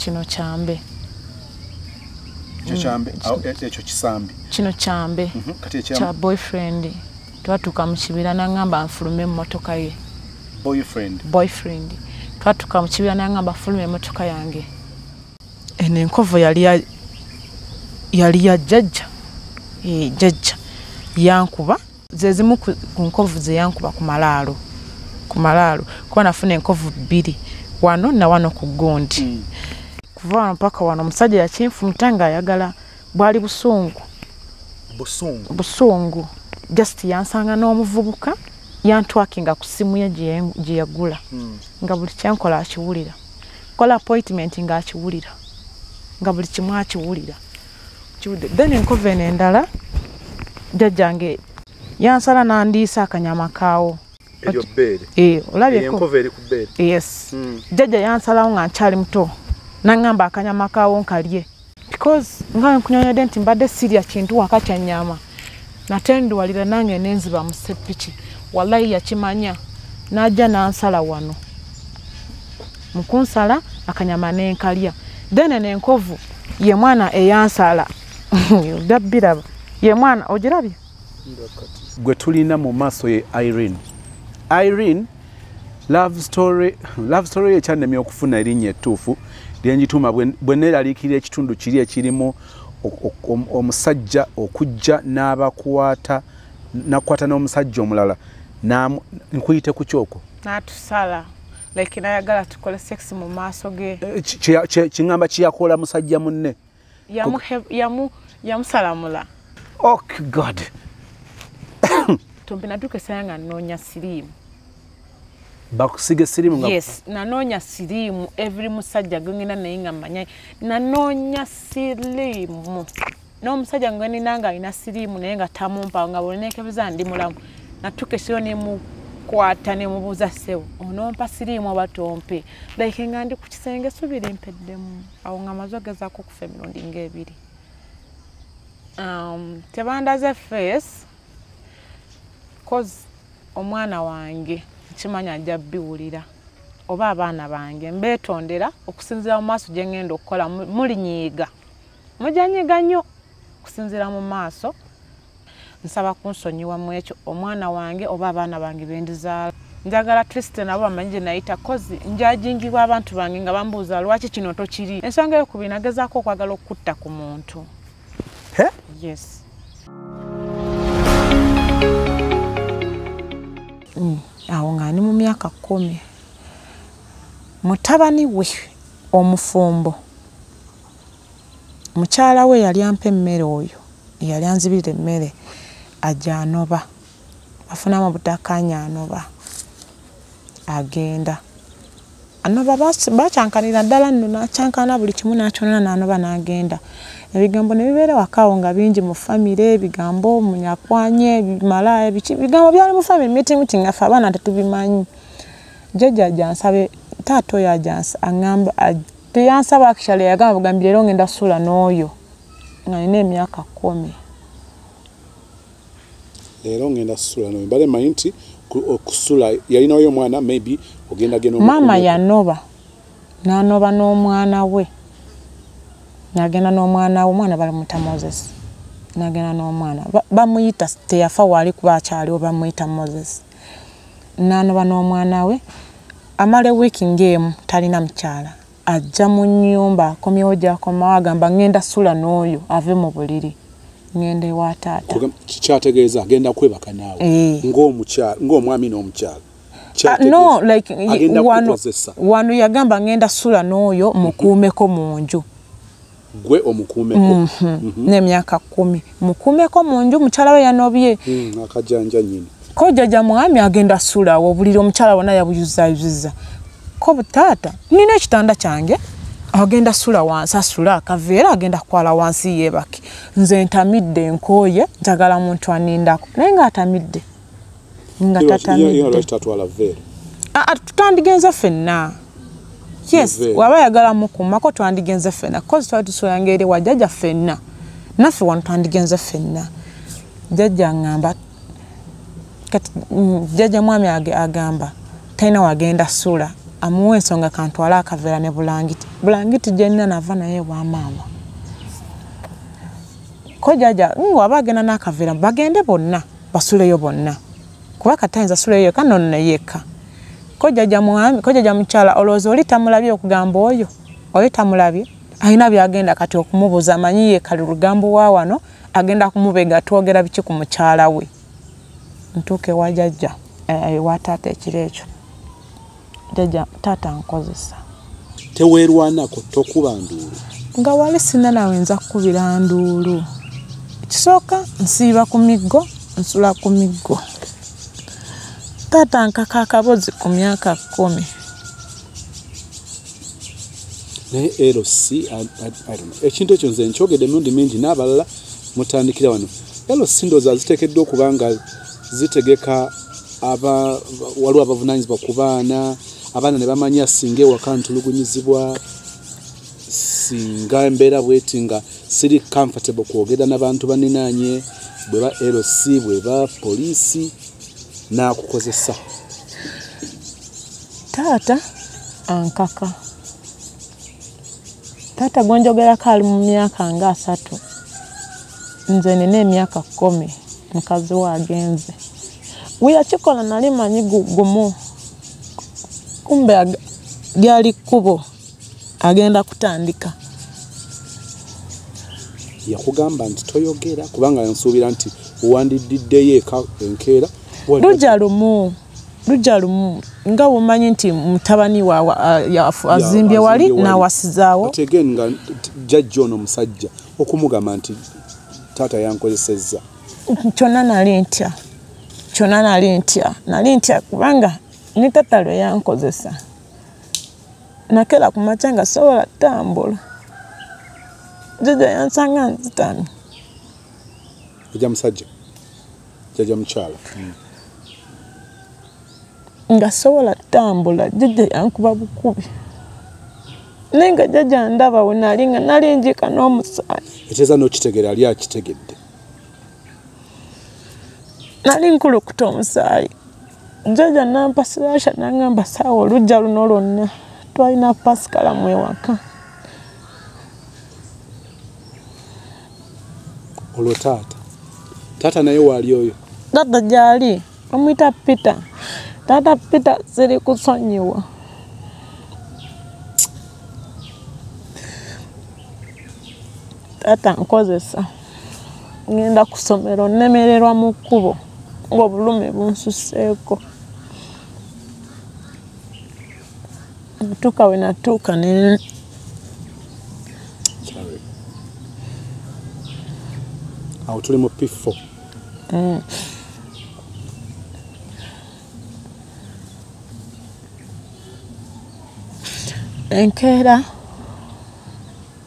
kino kyambe ekyo awo, e- ekyo kisambi. Kino kyambe Mhm, kati kya boyfriend. Twatuuka mu kibira naŋŋamba nfulume emmotoka ye. Boyfriend. Boyfriend. Twatuuka mu kibira naŋŋamba nfulume emmotoka yange. Eno enkovu yali ya jjajja. Jjajja. Yankuba ze zimu ku nkovu ze yankuba ku malaalo. Ku malaalo. Kuba nafuna enkovu bbiri. Wano na wano ku gundi. Mm. Kuva wano. Paka wano omusajja yakinfumuta ngaayagala bwali busungu. Busungu? Just yansanga n'omuvubuka yantwakinga ku simu ye gye ye- gye yagula. Mm. nga buli kyenkola akiwulira. Kola appointment nga akiwulira. Nga buli kimu akiwulira. Then enkova eno endala jjajjange yansala n'andiisa akanyama kaawo. Eh, olabyeko enkova eri ku bbeere. Yes. Mm. jjajja yansalawo nga nkyali muto naŋŋamba akanyama kaawo nkalye. Because nga nkunyonyodde nti mbadde sirya kintu waka kya nyama nate nduwalira nange nenziba mu seppiki wallayi yakimanya. N'ajja n'ansala wano. Mu kunsala akanyama nenkalya. Then eno enkovu ye mwana eyansala. Dabbiraba ye mwana ogirabye? Gwe tulina mu maaso ye irene. Irene love story love story ekyannemye okufuna erinnya ettuufu lyenjituma bwe neeraliikirira ekitundu kiri ekirimu omusajja okujja n'abakwata nakukwata n'omusajja omulala nkuyite ku kyoko n'atusala. Like nayagala tukole sex mu maaso ge. Eh, ki- kye- kye- kiŋŋamba kiyakola musajja munne? Yamusalamula oh god. Tumbi natuuka esaya nga nnoonya siriimu bakusiga esirimu nga yes nanoonya siriimu every musajja gwengenda naye nga mmanyayi nanoonya siriimu n'omusajja gwenina nga alina siriimu naye nga tamumpa nga bweneekebeza ndi mulamu natuuka esiro nemukwata nemubuuza sewo onompa siriimu oba tompe? Like nga ndi ku kisenge subiri mpeddemu. Awo nga maze ogezaako okufa emirundi ngaebiri um, tebandaze face cause omwana wange nkimanya ajja biwulira oba abaana bange mbeetondera okusinziira mu maaso gye ngenda okukola mu- mulinyiiga. Mujanyiga nnyo okusinziira mu maaso. Nsaba kunsonyiwa mu ekyo omwana wange oba abaana bange bendizaala njagala trisite nabo bamanyi gye nayita kozi njajingibwa abantu bange nga bambuuza lwaki kino tokiri? Ensonga eyokubiri nagezaako okwagala okutta ku muntu. He? yes. Mm, awo nga ndi mu myaka kumi. Mutabani we omufumbo mukyala we yali ampa emmere oyo yali anzibirira emmere ajja anoba. Afunamu butakanya anoba. Agenda. Anoba bakyankanira ddala nno nakyankana buli kimu nakyonona nanoba n'agenda ebigambo ne bibeera wakaawo nga bingi mu famire ebigambo munyakwanye malaya biki ebigambo byali mu famire mitimuti ngaffe abaana tetubimanyi. Jjajja ajansabe taata oyo aŋamba teyansaba akikyalo yagamba bugambi leero ngenda sula n'oyo nga nina emyaka kumi. Leero ngenda kusula no mbale manyi nti ku- okusula yalinayo omwana maybe ogenda genda maama yanoba n'anoba n'omwana we n'agenda n'omwana we omwana balimuta moses. N'agenda n'omwana. Ba- bamuyita teyafa waali kuba akyaliwo bamuyita moses. N'anoba n'omwana we amala wiiki ng'emu talina mukyala. Ajja mu nnyumba akomyewo gy'akomawo agamba ŋŋenda sula n'oyo ave mu buliri. Ŋŋenda ewa taata. Kikyategeeza agenda kwebaka naawe. Eh. ng'omwami n'omukyala. Ah, no like wano, yagamba ŋŋenda sula n'oyo mukuumeko mu nju gwe omukuumeko. N'emyaka kumi. Mukuumeko mu nju mukyala we yanobye. Mm, akajanja nyini ko jjajja mwami agenda sulawo obuliri omukyala wona yabuyuzayuziza ko butaata nina ekitanda kyange? Agenda sula wansi asula akaveera agenda kukwala wansi yeebake. Nze ntamidde nkooye njagala muntu anindako. Naye nga tatamidde. veera? Ah, ah, tutandigenze ffenna yes waba yagala mukumako twandigenze ffenna. Kozi twali tusulanga eri wa jjajja ffenna. Naffe wano twandigenze ffenna. Jjajja ngamba kati mm, jjajja mwami agamba talina wagenda sula amuwa ensonga kantwale akaveera ne bulangiti. Bulangiti gyenina nava naye wamaama ko jaja waba agenda n'akaveera bagende bonna basuleyo bonna. Kuba katayinza suleyo yeka nono neyeka ko jaja mwami ko jaja mukyala olowooza oli tamulabye okugamba oyo? Oyo tamulabye? Alina byagenda kati okumubuuza amanyi ye kali lugambo wa wano agenda kumubega twogera biki ku mukyala we? Ntuuka ewa jajja eh, ewa taata ekiro ekyo. Jajja taata nkozesa. Teweerwanako tokuba nduulu. Nga wali sina nawinza kukubira nduulu. Ekisooka nsiiba ku miggo nsula ku miggo taata nkaka akabozi ku myaka kumi naye lc I- I- I don't know. ekintu ekyo nze nkyogedde emirundi mingi n'abalala mutandikira wano lc ndooza ziteekeddwa okuba nga zitegeka waliwo abavunanyizibwa ku baana abaana ne bamanya singa ewaka ntulugunyizibwa singa embeera bweti nga siri comfortable kwogera n'abantu baninaanye bweba lc bweba poliisi n'akukozesa. Taata ankaka. Taata gwenjogerako ali mu myaka nga asatu nze nina emyaka kumi mukazi we agenze weyakikola nali manyi gu- gumu. Kumbe lyali kkubo agenda kutandika. Yakugamba nti toyogera kubanga nsuubira nti owandididdeyo eka enkeera lujja lumu lujja lumu. Nga bumanyi nti mutabani waawe azimbye wali azimbye wali. n'awasizaawo. But again nga t- jjajja ono musajja okumugamba nti taata yankozesezza. Kyonna nali ntya. Kyonna nali ntya. Nali ntya kubanga ne tata lwe yankozesa. Nakera ku makya nga sobola ttambula jjajja yansanga nzitamye ejja musajja. Jjajja mukyala nga sobola ttambula jjajja yankuba bukubi. Naye nga jjajja ndaba we nali nga nali njika n'omusaayi. Eteeza n'okitegeera ali akitegedde nali nkulukuta omusaayi. Jjajja nampa sirasha nangamba saawa olujja luno lwonna twalina pasikalamu ewaka olwo taata. Taata naye waali oyo? Tata gyali omwita peter tata peter ziri kusonyiwa tata nkozesa ngenda ku ssomero nnemererwa mu kkubo ng'obulumi bunsuseeko natuuka we natuuka ne awo tuli mu p4 enkeera.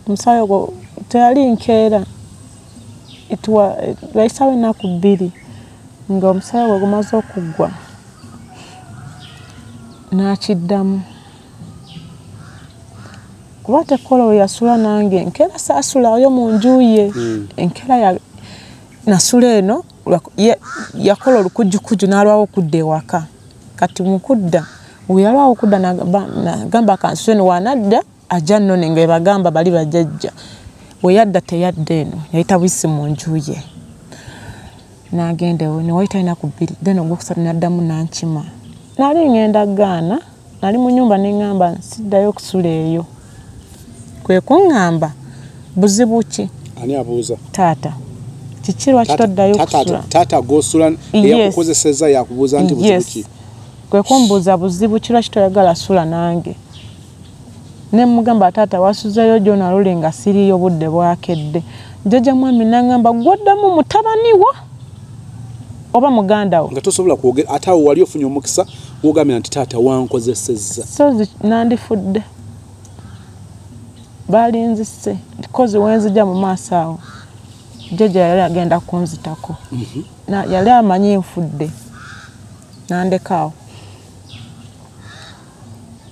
Omusaayi ogwo teyali nkeera. Etuwa bayisawo ennaku bbiri nga omusaayi ogwo gumaze okuggwa n'akiddamu. Kuba tekola we yasula nange enkeera saasulayo mu nju ye. Mm. enkeera nasula eno yakola olukujjukuju n'alwawo okudda ewaka. Kati mukudda weyalwawo okudda nagamba- kansula eno wanadda ajja nnone nga ebagamba bali bajajja weyadda teyadda eno yayita bwisi mu nju ye. Nagenda ewe newayita enaku bbiri then ogwokusatu naddamu nankima. Nali ngenda gaana nali mu nyumba neŋŋamba nsiddayo okusula eyo. Kwe kuŋŋamba buzibu ki ani abuuza? Taata. Kiki lwaki toddayo okusula? taata gosula Yes. eyakukozesezza yakubuuza nti buzibu ki kwe kumbuuza buzibu ki lwaki toyagala sula nange. Ne mugamba taata wasuzeyo gyonaluli nga siriyo budde bwakedde. Jjajja mwami naŋŋamba gwaddamu mutabani wo oba muganda wo? Nga tosobola kwogera ate awo wali ofunye omukisa wogambira nti taata wankozesezza. Sozi nandifudde. Balinzise kozi wenzija mu maaso awo. Jjajja yali agenda kunzitako. Na- yali amanyi nfudde. Nandekaawo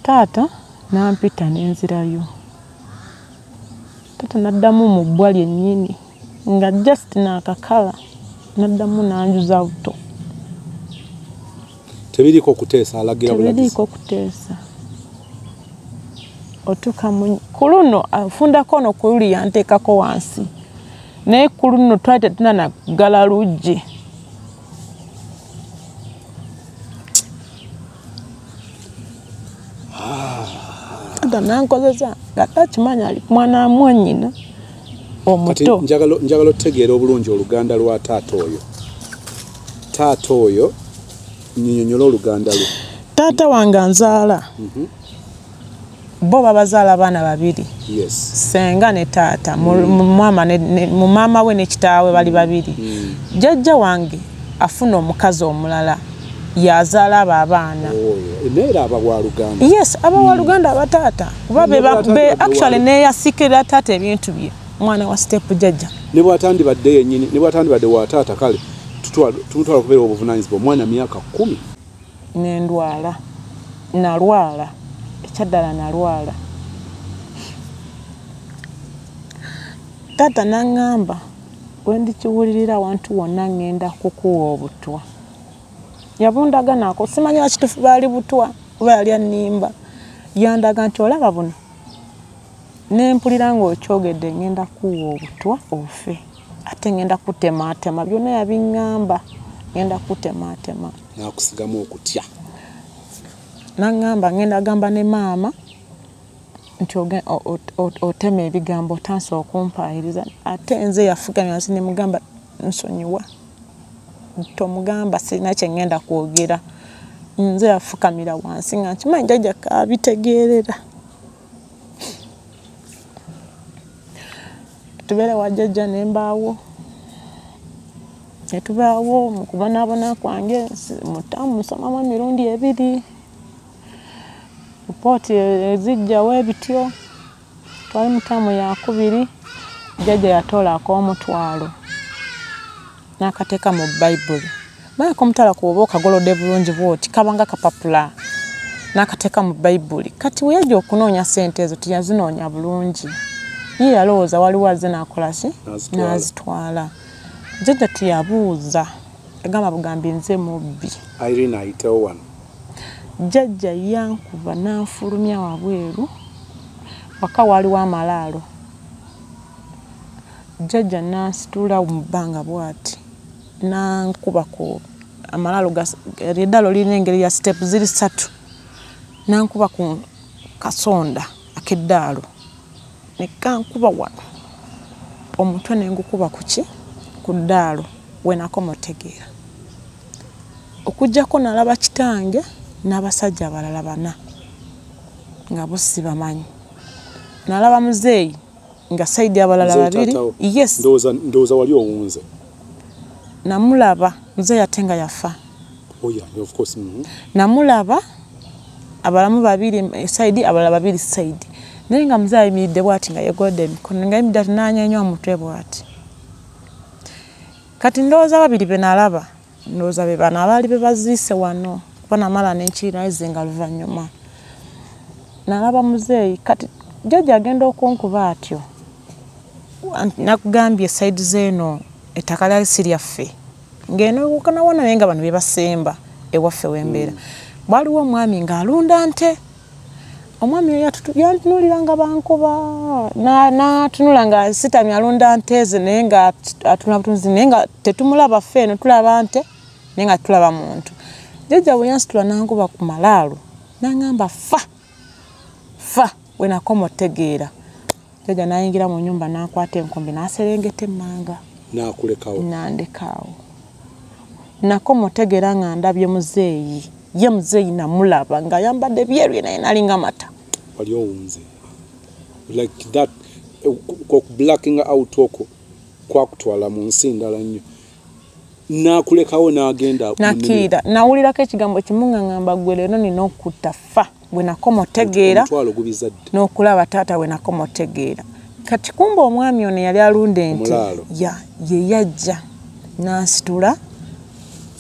taata nampita nenzirayo taata naddamu mu bbwa lyennyini nga just naakakala naddamu nanjuza buto. Tebiriiko kuteesa alagira tebiriiko kuteesa. Otuuka mu ku luno afundako ono ku luli yanteekako wansi. Naye ku luno twali tetuna naggala luggi ata nankozesa nga takimanya ali mwana mwannyina kati omuto. njagala otegeera obulungi oluganda lwa taata oyo. Taata oyo nyinyonyola oluganda lwe. Taata wange anzaala. Bo babazaala abaana babiri. Senga ne taata. Mu- mu maama we ne kitaawe bali babiri. Jjajja wange afuna omukazi omulala yazaala abo abaana. Oyo naye era aba wa luganda. Yes abawa luganda abataata kuba actually neyasikirira taata ebintu bye mwana wa step jjajja ne bwatandibadde yenyini ne bwatandibadde wa taata kale tumutwala okubeera obuvunanyizibwa omwana myaka kumi. Nendwala nalwala ekyaddala nalwala. Taata naŋŋamba wendikiwulirira awantu wonna ŋŋenda kukuwa obutwa yabundaganako simanyi wakitufu baali butwa kuba yali annimba yandaga nti olaba buno nempulira ng'okyogedde ŋŋenda kuwa obutwa ofe ate ŋŋenda kutemaatema byonna yabiŋŋamba ŋŋenda kutemaatema nakusigamu okutya. Naŋŋamba ŋŋenda gamba ne maama nti otema ebigambo otansa okumpaayiriza ate nze yafugamya wansi nemugamba nsonyiwa tomugamba sirina kyeŋŋenda kwogera. Nze yafukamira wansi nga nkimanyi jajja kabitegeerera. Tubeere wa jjajja nembaawo netubaawo mukubonaabona kwange si- mutamu musomamu emirundi ebiri. Ripooti ezijjawo ebityo. Twali mutamu yakubiri jjajja yatoola ak'omutwalo n'akateeka mu bayibuli manya komutwala kuba okagolodde bulungi bwoti kabanga kapapula n'akateeka mu bayibuli kati we yajja okunoonya sente ezo teyazinoonya bulungi. Ye yalowooza waliwo azze n'akola ki? N'azitwala. jjajja teyabuuza. Yagamba bugambi nze mubbi. Irene ayitewo wano. Jjajja yankuba n'anfulumya wabweru waka waaliwo amalaalo jjajja n'ansitula mu bbanga bw'ati n'ankuba ku eryo eddalo lirina engeri ya sitepu ziri ssatu. N'ankuba ku kasonda ak'eddaalo. Ne kankuba wano. Omutwe ne ngukuba ku ki? Ku ddaalo we nakoma otegeera okugjako nalaba kitange n'abasajja abalala bana nga bo sibamanyi nalaba muzeeyi nga saidi abalala babiri? yes. ndowooza wali owunze namulaba muzeeyi ate nga yafa. Oh yeah, of course mhm. namulaba abalamu babiri saidi abalala babiri saidi naye nga muzeeyi ayimiridde bwati nga yegolodde emikono nga ayimiridde ati nanyenya omutwe bwati. Kati ndowooza babiri be nalaba ndowooza be bano abaali be baziise wano kuba namala nenkiraize nga luvannyuma. Nalaba muzeeyi kati jjajja agenda okunkuba atyo. Nakugambye saidi zeeno ettaka lyali si lyaffe. Ng'enowokanawona naye nga bano be basemba ewaffe wembeera. Waliwo omwami ng'alunda nte. Omwami yantunuulira nga bankuba Na- n'atunula nga sitamye alunda nte ze naye nga at- atunula butunuzi naye nga tetumulaba ffe eno tulaba nte naye nga tulaba muntu. Jjajja bwe yansitula nankuba ku malaalo n'aŋŋamba fa fa we nakoma otegeera jjajja n'ayingira mu nyumba n'akwata enkombe n'aserengeta emmanga nakulekawo. Nandekaawo nakoma otegeera nga ndabye muzeeyi ye muzeeyi namulaba ng'ayambadde byerye naye nalinga mata. Wali owunze. Like that okublackinga out okwo kwakutwala mu nsi ndala nnyo. Nakulekawo n'agenda nakiira nawulirako ekigambo kimu nga ŋŋamba gwe leero nina okutta fa bwe nakoma otegeera omutwalo gubizadde n'okulaba taata we nakoma otegeera kati kumba omwami ono yali alunda ente ye yajja n'ansitula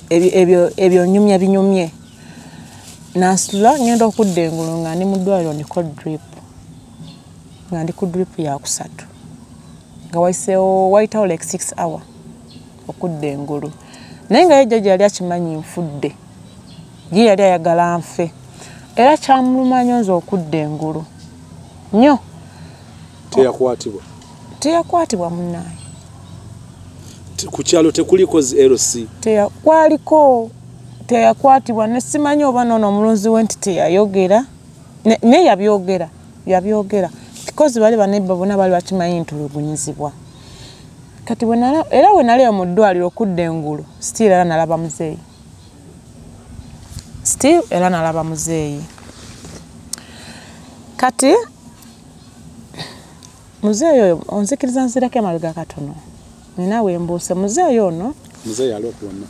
ebyo- nyumya binyumye. N'ansitula ngenda okudda engulu nga ndi mu ddwaliro ndiko drip nga ndi ku drip yakusatu nga waiseewo wayitawo like six hour okudda engulu. Naye nga ye jjajja yali akimanyi nfudde ye yali ayagala nfe. Era kyamuluma nnyo nze okudda engulu. Nnyo teyakwatibwa. Teyakwatibwa munnaye. Te- ku kyalo tekuliko lc Teya- kwaliko teyakwatibwa nesimanyi oba noono omulunzi we nti teyayogera. Ne- naye yabyogera yabyogera. Kikozi bali banebba bonna bali bakimanyi ntulugunyizibwa kati era we nali eyo mu ddwaliro okudda engulu still era nalaba muzeeyi. Still era nalaba muzeeyi. Kati muzeeyi oyo onzikiriza nzirako emabega katono? Nina wembuuse muzeeyi ono? Muzeeyi ali okuwonna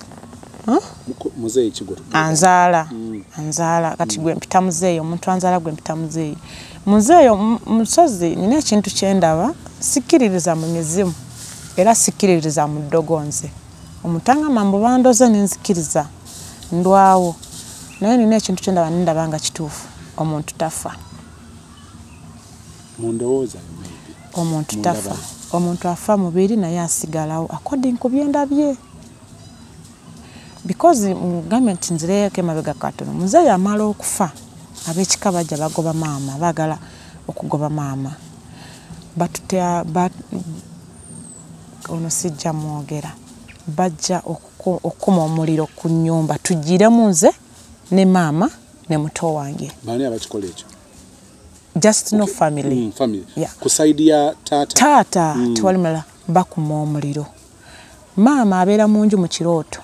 muzeeyi kigo. Anzaala. Mm. anzaala. Kati gwe mpita muzeeyi omuntu anzaala gwe mpita muzeeyi muzeeyi musozi nina ekintu kyendaba sikkiririza mu mizimu era sikkiririza mu ddogonze omutangama mbu bandoze nenzikiriza ndwawo. Naye nina ekintu kyendaba nendaba nga kituufu. Omuntu tafa. Mundowooza omuntu tafa. omuntu afa mubiri naye asigalawo according ku byendabye because mugambye nti nzireeko emabega katono muzeeyi amala okufa ab'ekika bajja bagoba maama baagala okugoba maama. Ono sijja mwogera. Bajja okuku- okukuma omuliro ku nnyumba tugiremu nze ne maama ne muto wange. Baani abakikola ekyo just no family. Mm, family. Yeah. ku saidi ya taata. Taata Mm. tewali mulala bakuma omuliro. Maama abeera mu nju mu kirooto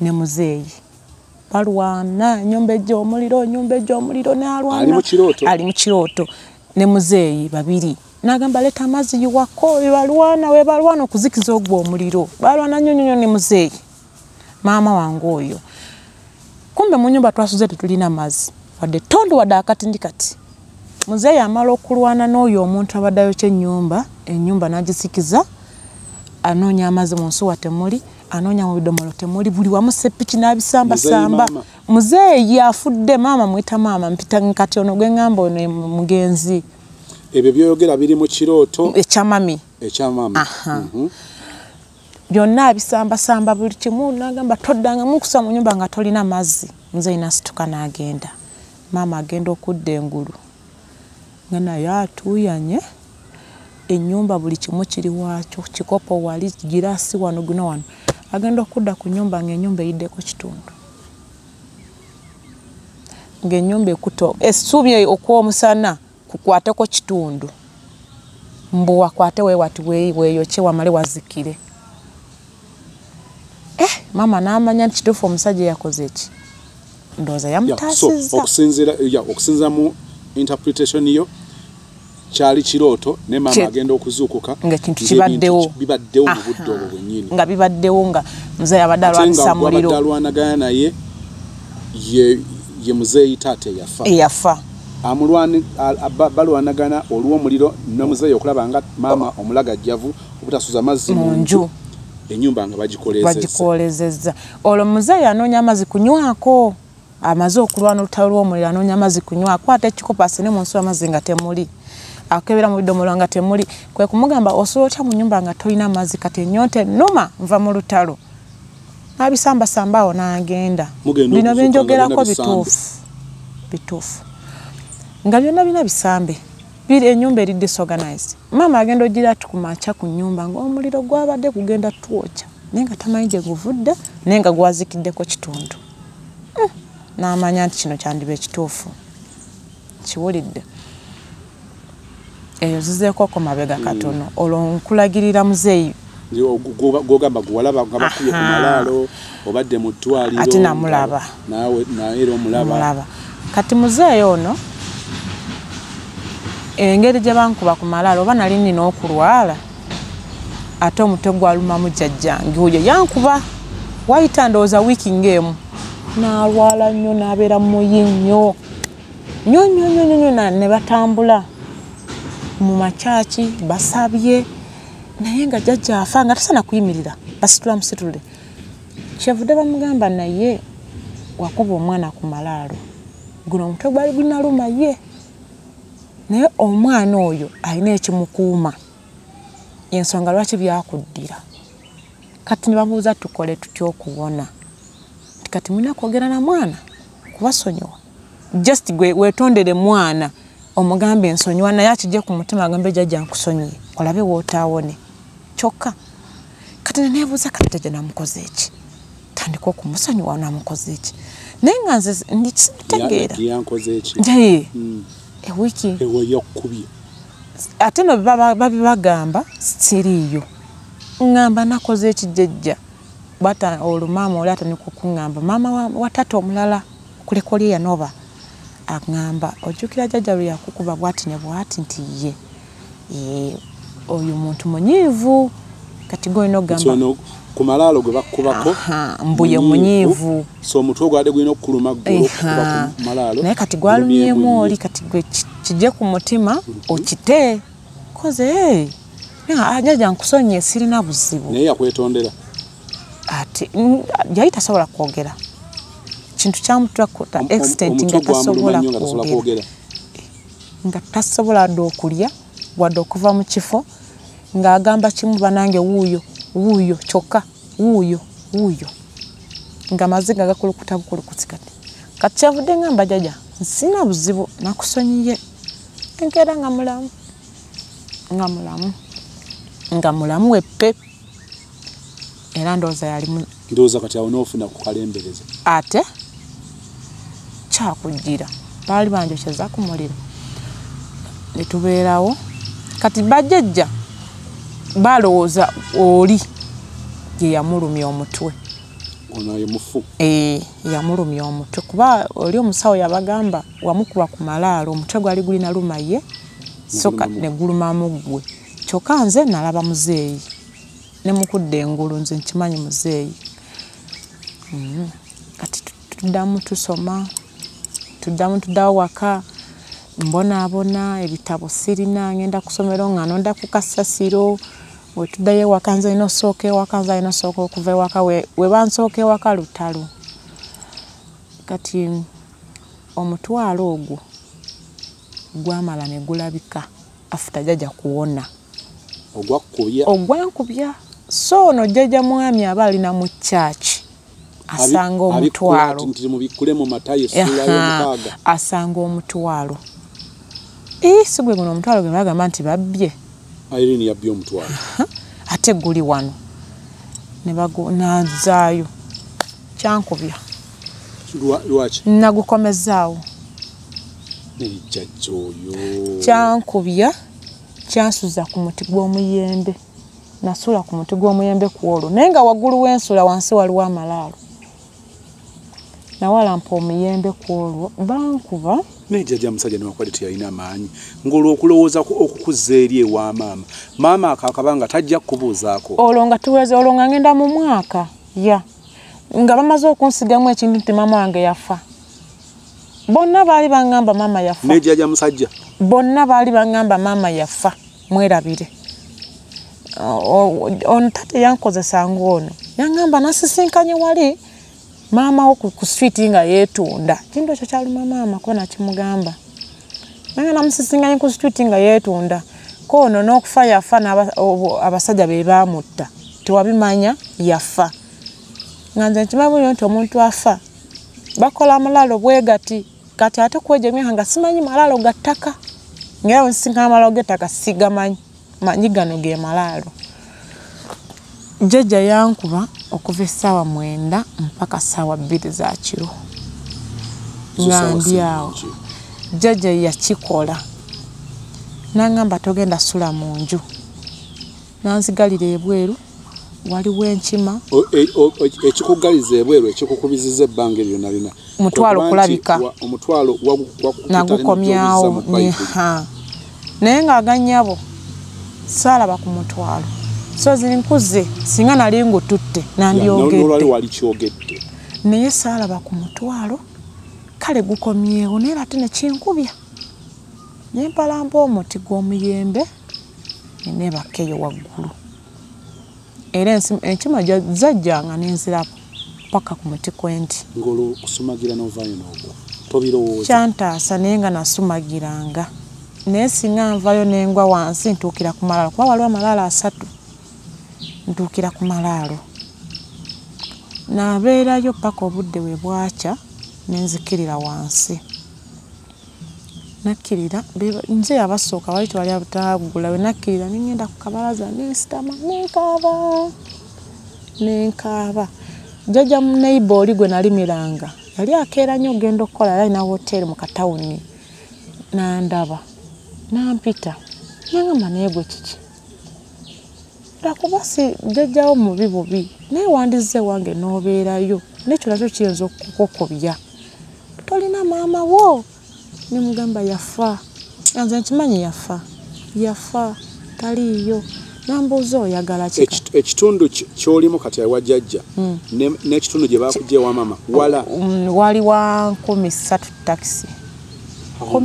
ne muzeeyi. Balwana enyumba ejja omuliro enyumba ejja omuliro nalwana. Ali mu kirooto? ne muzeeyi babiri. Nagamba leeta amazzi yiwako webalwana webalwana okuzikiza ogwo omuliro. Balwana nnyo nnyo ne muzeeyi. Maama wange oyo. Kumbe mu nyumba twasuze tetulina mazzi. Wadde tondo wadde akatindi kati muzeeyi amala okulwana n'oyo omuntu abaddayo kyenyumba enyumba n'agisikiza anoonya amazzi mu nsuwa temuli anoonya mu bidomolo temuli buli wamu seppiki n'abisambasamba. Muzeeyi afudde maama mwita maama mpita kati ono gweŋŋamba ono ye mugenzi. Ebyo byoyogera biri mu kirooto. Ekyamami ekyamaama Aha. Mhm. byonna abisambasamba buli kimu nagamba toddangamu kusa mu nyumba nga tolina mazzi. Muzeeyi nasituka n'agenda. Maama agenda okudda engulu nga naye atuuyanye ennyumba buli kimu kiri waakyo kikopo wali girasi wano guno wano. Agenda okudda ku nyumba ngaenyumba eyiddeko kitundu. Ngaenyumba ekuto essubi okw'omusana kukwateko kitundu. Mbu wakwate wewati we- weeyokye wamale wazikire. Eh, maama n'amanya nti kituufu omusajja yakoze eki ndowooza yeah, okusinziira mu interpretation yo kyali kirooto ne maama Ki- agenda okuzuukuka ng'ekintu ng'ebintu kibaddewo. ki- bibaddewo mu Aha. budde obwo bwennyini. Nga bibaddewo nga muzeeyi abadde alwanisa nga muliro. alwanagana naye ye ye muzeeyi taata eyafa. Eyafa balwanagana olw'omuliro ne muzeeyi okulaba nga maama omulagajjavu obutasuza mazzi mu nju enyumba nga bagikolezeza bagikolezezza olwo muzeeyi anoonya amazzi kunywako amaze okulwana olutalo lw'omuliro anoonya amazzi kunywako ate ekikopo asene mu nsi amazzi nga temuli. Akebera mu bidomolo nga temuli. Kwe kumugamba osobola otya mu nyumba nga tolina mazzi kati ennyonta ennuma nva mu lutalo. N'abisambasamba awo n'agenda. Bino byenjogerako bituufu. Bituufu. Nga byonna bina bisambe. Biri ennyumba eri disorganized. Maama agenda ogira ati kumakya ku nyumba ngaomuliro gwabadde gugenda twokya. Naye nga tamanyi gye guvudde naye nga gwazikiddeko kitundu. Mm, n'amanya nti kino kyandiba ekituufu. Kiwulidde. Eyo zizeekoko mabega katono. Olwo nkulagirira muzeeyi. Gwogamba gwalaba nga bakubye ku malaalo obadde mu ddwaliro Ate namulaba. nawe era omulaba. Mulaba kati muzeeyi ono engeri gye bankuba ku malaalo oba nali nina okulwala ate omutwe gwalumamu jjajjange oyo yankuba wayita ndowooza wiiki ng'emu n'alwala nnyo n'abeera muyi nnyo. Nnyo nnyo nnyo nnyo ne batambula mu makyaki basabye naye nga jjajja afa nga tasana kuyimirira basitula musitule kyevudde bamugamba naye wakuba omwana ku malaalo. Guno omutwe gwali gunaluma ye naye omwana oyo alina ekimukuuma. Ensonga lwaki byakuddira? Kati ne babuuza tukole tutya okuwona nti kati mulina kwogera na mwana? Kubasonyiwa. Just gwe wetondere mwana omugambe ensonyiwa naye akijje ku mutima agambe jjajja nkusonyiye. Olabe wootaawone kyokka. Kati neneebuuza kati jjajja namukoze eki tandika okumusonyiwa namukoze eki naye nga nze ndikitegeera eki njaye Mm. ewiiki ate no babibagamba siriiyo. Ŋŋamba nakoze ekijjajja bata olwo maama oli atandika okuŋŋamba maama wa- wa tata omulala kulekolye yanoba aŋŋamba ojjukira jjajja lwe yakukuba bwati ne bwati nti ye oyo muntu munyiivu. Kati golina okugamba sono ku malaalo gwe bakubako Aha, mbu ye munyiivu. So omutwe gwade gulina okukuluma ggulu okukuba Aha. ku malaalo naye kati gwalumyemu oli kati gwe ki- kijje ku mutima okite. Koze jjajja nkusonye sirina buzibu. Naye yakwetondera mm, yali tasobola kwogera. Kintu kyamutakuta extent nga tasobola nga kwogera. kwogera. Nga tasobola dde okulya wadde okuva mu kifo ng'agamba kimu banange wuuyo wuuyo kyokka wuuyo wuuyo. Nga maziga gakulukuta bukulukusi kati. Kati kyavudde ngamba jaja nsina buzibu nakusonyiye. Enkeera nga mulamu nga mulamu nga mulamu weppe era ndowooza yali mu- ndowooza kati awo noofuna ku kalembereza ate kyakujjira. Baali banjokyeza ku muliro. Netubeerawo kati bajjajja balowooza oli ye yamulumya omutwe. Ono ye mufu. Ee yamulumya omutwe. Kuba oli omusawo yabagamba wamukuba ku malaalo omutwe gwali gulina luma ye so ka- ne gulumamu ggwe. Kyokka nze nalaba muzeeyi ne mukudde engulu nze nkimanyi muzeeyi. Mm. kati tu- tuddamu tusoma tuddamu tuddawo waka mbonaabona ebitabo sirina ngenda kusomero nga nonda ku kasasiro wetuddayo ewaka nze alina osooka ewaka nze alina osooka okuva ewaka we- bansooka ewaka lutalo. Kati omutwalo ogwo gwamala ne gulabika afuta jjajja kuwona. Ogwankubya so ono jjajja mwami aba alina mu kyaki asanga omutwalo. asanga omutwalo. Si gwe guno omutwalo gwe bagamba nti babbye. Irene yabbye omutwalo. Ate guli wano. Nazaayo. Kyankubya. Lwa- lwaki? Nagukomezaawo nejjajja oyo. Kyankubya kyansuza ku muti gw'omuyembe nasula ku muti gw'omuyembe ku olwo. Naye nga waggulu w'ensula wansi waliwo amalaalo nawalampa omuyembe ku olwo. Bankuba nejjajja musajja newakwali teyalina maanyi ng'olwokulowooza ku- okukuzza eri ewa maama. Maama akaakaba nga tajja kukubuuzaako. Olwo nga tuweze olwo nga ngenda mu mwaka ya. Nga bamaze okunsigamu ekintu nti maama wange yafa. Bonna baali baŋŋamba maama yafa. Nejjajja musajja. Bonna baali baŋŋamba maama yafa. Mwerabire ono tate yankozesanga ono yaŋŋamba nasisinkanye wali maama wo ku street nga yeetunda. Kintu ekyo kyaluma maama kuba nakimugamba. Nange namusisinkanye ku street nga yeetunda. Koono n'okufa yafa abasajja be baamutta. Tewabimanya yafa. Nga nze nkimanyi bulyo nti omuntu afa bakola amalaalo bwe gati. Kati ate kwejo emyaka nga simanyi malaalo ga ttaka. Ngaera bwe nsisinkana amalaalo g'ettaka sigamanyi manyi gano ge malaalo jjajja yankuba okuva essaawa mwenda mpaka ssaawa bbiri za kiro. Nga ndi awo. jjajja yakikola. Naŋŋamba togenda sula mu nju. Nanzigalira ebweru waliwo enkima. E- ekikuggaliza ebweru ekikukubiziza ebbanga eryo nalina Omutwalo Kwe kuba nti kulabika. omutwalo nagukomyawo naye ng'aganyabo saalaba ku mutwalo. So zinkuze singa nali n'olwali nandyogedde naye saalaba ku mutwalo kale gukomyewo naye ate nekinkubya nempalampa omuti gw'omuyembe neneebakkeeyo waggulu. Era enkima zajjanga nenziraba paka ku muti kwenti ng'olwokusumagira n'ovaayo n'ogwa tobirowooza. Kyantaasa naye nga nasumagiranga naye singa nvayo nengwa wansi ntuukira ku malaalo. Kuba waliwo amalaalo asatu ntuukira ku malaalo. Nabeerayo paka obudde bwe bwakya nenzikirira wansi. Nakkirira nze abasooka bali tewali abutagula we nakkirira nengenda ku kabalaza nensitama nenkaaba nenkaaba. Jjajja muneiba oli gwe nalimiranga yali akeera nnyo ogenda okukola yali alina woteeri mu katawuni. Nandaba nampita. Nangamba naye gwe kiki lwakuba si jjajjawo mubi bubi. Naye wandize wange n'obeerayo. Nekyo nakyo kiyinza okukokobya. Tolina maama wo? Nemugamba yafa. Nze nkimanyi yafa. Yafa. Taliiyo. Nambuuza oyagala Ekit- ekitundu ki- kyolimu kati ewa jjajja ne- n'ekitundu gye bakujja ewa mama wala? Mm, wali wa nkumi ssatu takisi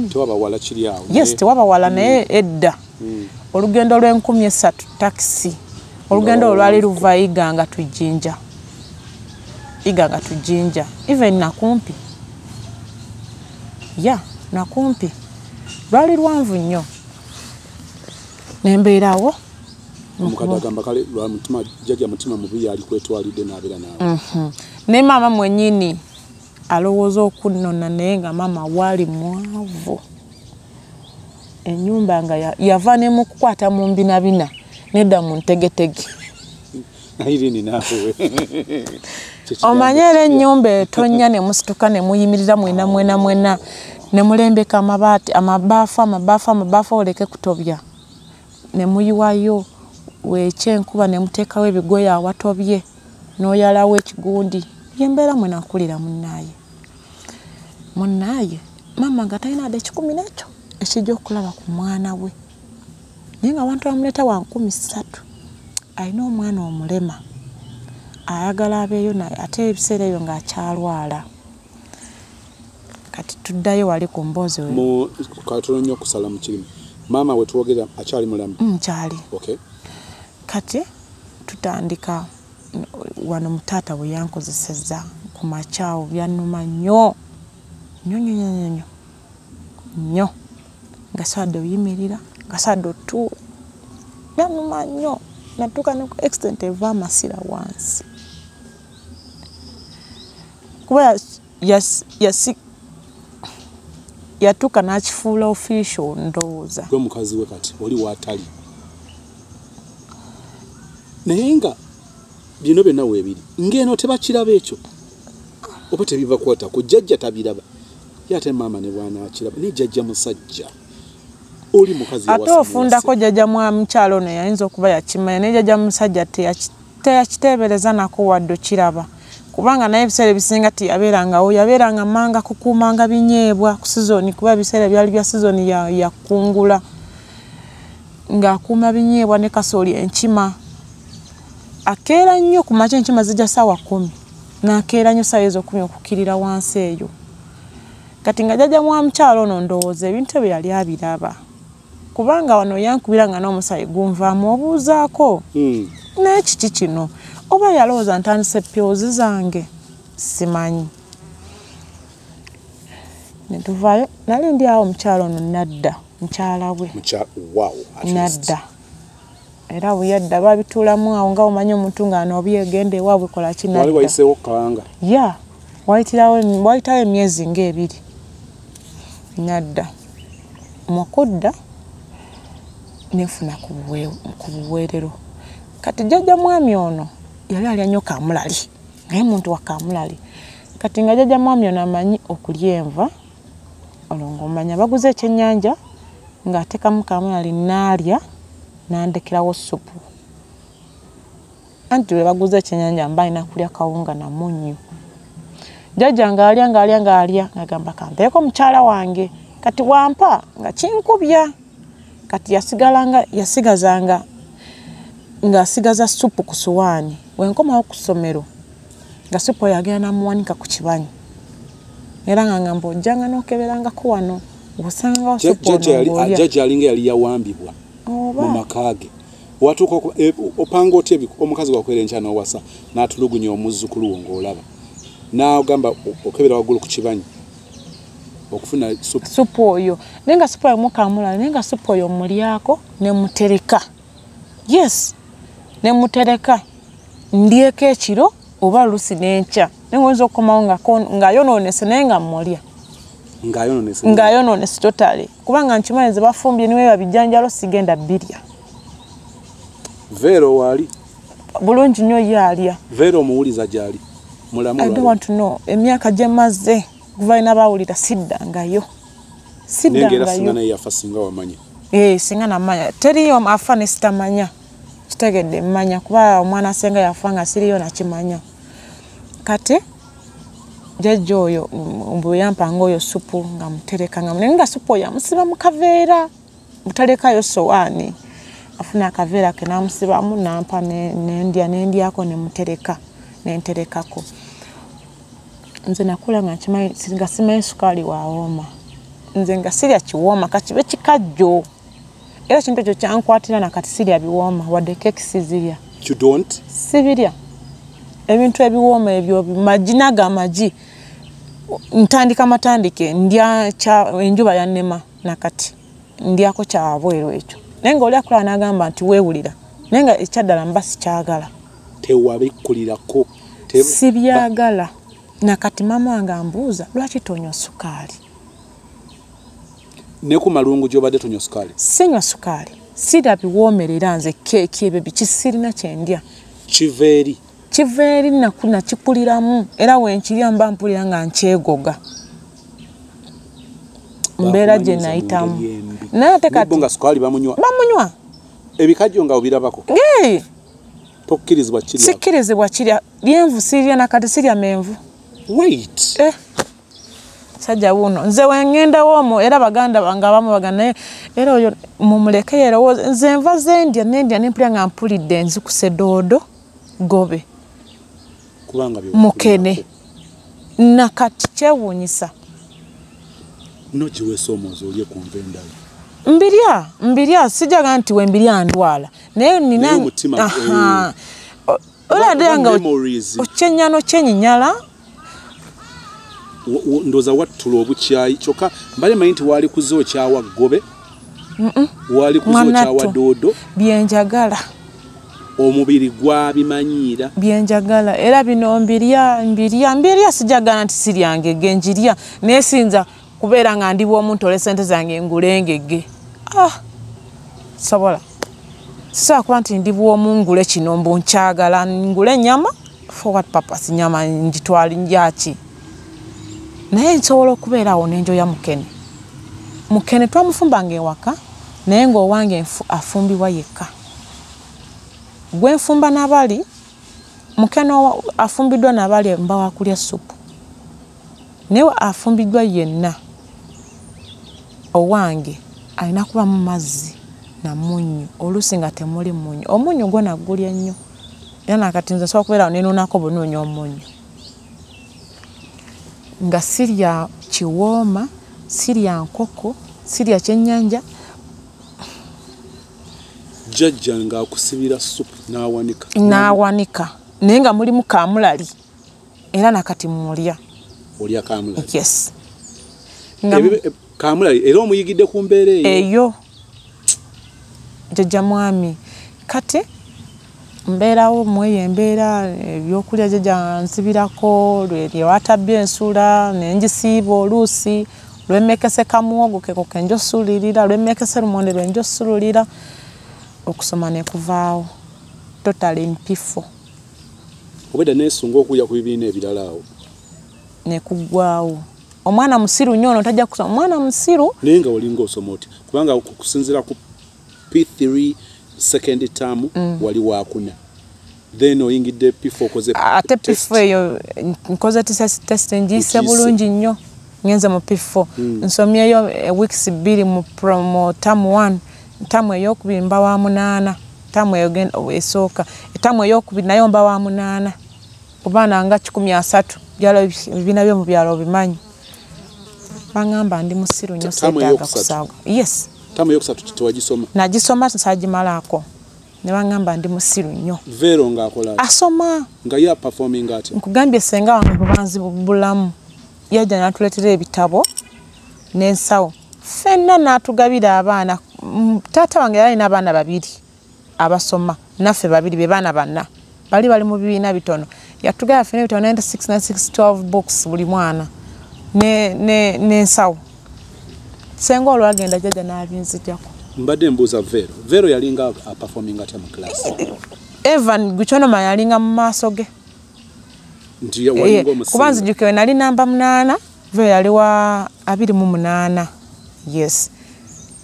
tewaba wala kiri awo yes naye- tewaba wala naye edda. Mm. olugendo lw'enkumi esatu takisi olugendo olwo lwali luva iga nga tujinja iga nga tujinja even nakumpi. Ya nakumpi. Lwali lwanvu nnyo. Nembeerawo omukadde agamba kale lwa mutima jjajja mutima mubi yali kwetwalidde n'abeera naawe. Ne maama mwenyini alowooza okunnona naye nga maama waali mwavu. Enyumba nga ya- yava nemukukwata mu mbinabina nedda mu ntegetege. Irini naawe? Omanye era ennyumba etonnya nemusituka nemuyimirira mwena mwena mwena nemulembeka amabaati amabaafu amabaafu amabaafu oleke kutobya. Nemuyiwayo wekyenkuba nemuteekawo ebigoye awatobye n'oyalawo ekigundi yembeera mwe nakulira munnaaye munnaaye maama nga talina adde ekikumi nekyo ekijja okulaba ku mwana we. Naye nga wantu bamuleeta wa nkumi ssatu alina omwana omulema. Ayagala abeeyo naye ate ebiseera ebyo ng'akyalwala kati tuddayo wali ku mboozi katono nnyo okusala mu kirimu maama we twogera akyali mulamu? Nkyali okay kati tutandika wano mutaata we yankozesezza ku makyawo byannuma nnyo nnyo nnyo nnyo nnyo nnyo nnyo nga sawadde oyimirira nga sawadde otuula byannuma nnyo natuuka ne ku extent eva amasira wansi kuba yas- yas- yasi yatuuka n'akifuula official ndowooza gwe mukazi we kati oli waatali naye nga bino byonna weebiri. Ng'eno tebakiraba ekyo. Oba tebiva kwota ku jjajja tabiraba ye ate maama ne bwanaakiraba naye jjajja musajja oli mukazi ate ofundako jjajja mwa mukyalo ono yayinza okuba yakimanya naye jjajja musajja teyaki- teyakiteebereza nako wadde okiraba. Kubanga naye ebiseera ebisinga tiyabeerangawo yabeeranga manga kukuumanga binyeebwa ku sizoni kuba ebiseera byali bya sizoni ya, ya kungula ng'akuuma binyeebwa ne kasooli enkima akeera nnyo ku makya enkima zijja saawa kumi n'akeera nnyo saawa ezokumi okukkirira wansi eyo kati nga jjajja mwa mukyalo ono ndowooza ebintu ebyo yali abiraba. Kubanga wano yankubira nga n'omusaayi gunvaamu obuuzaako. Hmm. naye kiki kino? Oba yalowooza ntandise pyozi zange? Simanyi. Netuvaayo nali ndi awo omukyalo ono nadda mukyala we. Nadda. Era bwe yadda babituulamu awo nga omanyi omuntu nga nobyegenda ewaabwe kola ki wali nadda. wayiseewo kalanga ya wayitawo emyezi ng'ebiri nadda mukudda nefuna ku buwe- ku buweerero. Kati jjajja mwami ono yali alya nnyo kamulali naye muntu wa kamulali. Kati nga jjajja mwami ono amanyi okulya enva olwo ngaomanya baguze ekyennyanja ng'ateekamu kamulali naalya nandekerawo supu anti lwe baguze ekyennyanja mba alina kulya kawunga na munnyo jjajja ng'alya ng'alya ng'alya. Ng'agamba kampeeko mukyala wange. Kati wampa nga kinkubya. Kati yasigalanga yasigazanga ng'asigaza supu ku suwaani wenkomawo ku ssomero nga supu oyo agenda namuwanika ku kibanyi. Era nga ngamba ojjanga n'okeberangako wano osangawo Jja- supu jjajja yali- yawambibwa mu maka ge watuuka oku- e- opanga otya omukazi wakwera enkya n'owasa n'atulugunya omuzzukulu wo ng'olaba n'agamba o- okebera waggulu ku kibanyi okufuna supu. Oyo. Naye nga supu oyo mukamulala naye nga supu oyo mulyako nemutereka yes nemutereka ndyeko ekiro oba lusi n'enkya. Naye oyinza okukomawo nga ko- nga yonoonese naye nga mulya ng'ayonoonese totale. Kubanga nkimanyi ze bafumbye niwe babijjanjalo sigenda birya. Veero waali bulungi nnyo ye alya. Veero omuwuliza gyali i don't want to know. Emyaka gye maze kuva ina bawulira siddangayo. Naye ngaera singa siddangayo naye yafa singa wamanya ee singa namanya. Teriyo afa ne sitamanya. Kitegedde mmanya kuba omwana asenga yafa nga siriyo nakimanya. Kati jajja oyo mm, bwe yampanga oyo supu nga mutereka nga naye nga supu oyo amusiba mu kaveera. Butalekayo sowaani afuna akaveera ke namusibamu nampa ne- nendya nendyako nemutereka nenterekako nze nakula nga nkimanyi nga simanyi sukaali wawooma nze nga sirya kiwooma kakibe kikajjo. Era kintu ekyo kyankwatira nakati sirya biwooma wadde keki sizirya. You don't? Sibirya. Ebintu ebiwooma ebyo magi naga amagi ntandika matandike ndya enjuba yannema nakati ndyako kyabweru ekyo. Naye nga oli akulaba n'agamba nti weewulira. Naye nga ekyaddala mba sikyagala. Tewabikkulirako Te- sibyagala nakati mama wange ambuuza lwaki tonywa sukaali ne ku malungu gy'obadde tonywa sukaali sinywa sukaali sirya biwoomerera nze keeki ebyo bikisirina kyendya kiva eri kiva eri naku nakikuliramu era wenkirya mba mpulira nga nkyegoga. Mbeera gye nayitamu. naye ate kati nga sukaali bamunywa. bamunywa. Ebikajjo nga obirabako? Sikkirizibwa kirya. Lyenvu sirya nakati sirya menvu wait. Eh, sajja buno nze wengendawo omwo era baganda bange abamu baganda naye era oyo mumuleke yerowooza nze nva zendya nendya nempulira nga mpulidde nzikuse doodo gobe mukene. nakati kyewuunyisa. No giweesa omwozi olye kunva endala mbirya mbirya sijaga nti wembirya ndwala. Naye nina Naye omutima, Aha. O- oladira nga okyenyano kyenyinyala Ndowooza wattula obukyayi kyokka mbale manyi nti waali kuzookyawa ggobe waali kuzookyawa Mwanattu. doodo. Byenjagala. Omubiri gwabimanyiira byenjagala. Era bino mbirya mbirya mbirya sijagala nti siryange ge njirya. Naye siyinza kubeera nga ndi bwomu ntole sente zange ngulengege ah, sobola. Sisobola kuba nti ndi bwomu ngule kino mbu nkyagala ngule ennyama for what purpose nyama ngitwali njaki naye nsobola okubeera awo nenjoya mukene. Mukene twamufumbanga ewaka naye ngaowange afumbibwa yekka. Gwenfumba nabali mukene afumbiddwa nabali mba wakulya supu naye afumbiddwa yenna owange alina kuba mu mazzi na munnyo oluusi nga temuli munnyo omunnyo gwo nagulya nnyo. Era nakati nze nsobola kubeera awo nenonako bunoonya omunnyo nga sirya kiwooma sirya nkoko sirya kyennyanja. Jjajja ng'akusibira supu n'awanika. N'awanika. Naye nga mulimu kamulali era nakati mulya olya kamulali? Yes. E- kamulali era omuyigidde ku mbeera eyo? Eyo. Jajja mwami kati mbeerawo mweyo embeera ebyokulya jajja nsibirako lyewatabye ensula nenjisiiba oluusi lwemekese kamuwogo keko kenjosulirira lwemekese lumonde lwenjosululira okusoma nekuvaawo totally mpifo. Obwedda neesunga okulya ku bibiina ebirala awo? Nekugwawo omwana musiru nnyo ono tajja kusoma. Omwana musiru naye nga olinga osoma oti kubanga ku- kusinziira ku p3 second term wali wakuna. Then oyingidde p4 okoze ate test. pifo eyo nkoze test ngiise Ogiise. bulungi nnyo. Ngenze mu pifo nsomyeyo eh, weeks bbiri mu pro- mu tamu one tamu eyokubiri mba wa munaana tamu eyo gen- esooka etamu eyokubiri nayo mba wa munaana. Kubaana nga kikumi asatu byalo ebibiina byomu byalo bimanyi baŋŋamba ndi musiru nnyo seetaaga eyokusatu? kusaaga yes tamu eyokusatu tewagisoma nagisoma saagimalaako. Ne baŋŋamba ndi musiru nnyo. Veero ng'akola ati asoma. Nga ye aperforming atya nkugambye senga wange bubanzi bulamu yajja natuleetera ebitabo n'ensawo. Ffenna n'atugabira abaana. Mm, taata wange yali alina abaana babiri abasoma. Naffe babiri be baana banna. Bali bali mu bibiina bitono. Yatugaba ffenna ebitabo 96 books buli mwana. Ne- ne- n'ensawo senga olwagenda jjajja n'abinzijjako mbadde mbuuza vero. Vero yalinga aperforming atya mu class? Evan gukyonoma yalinga mu maaso ge. Walinga kuba nzijukiwe nali namba munaana ve yali wa abiri mu munaana. Yes.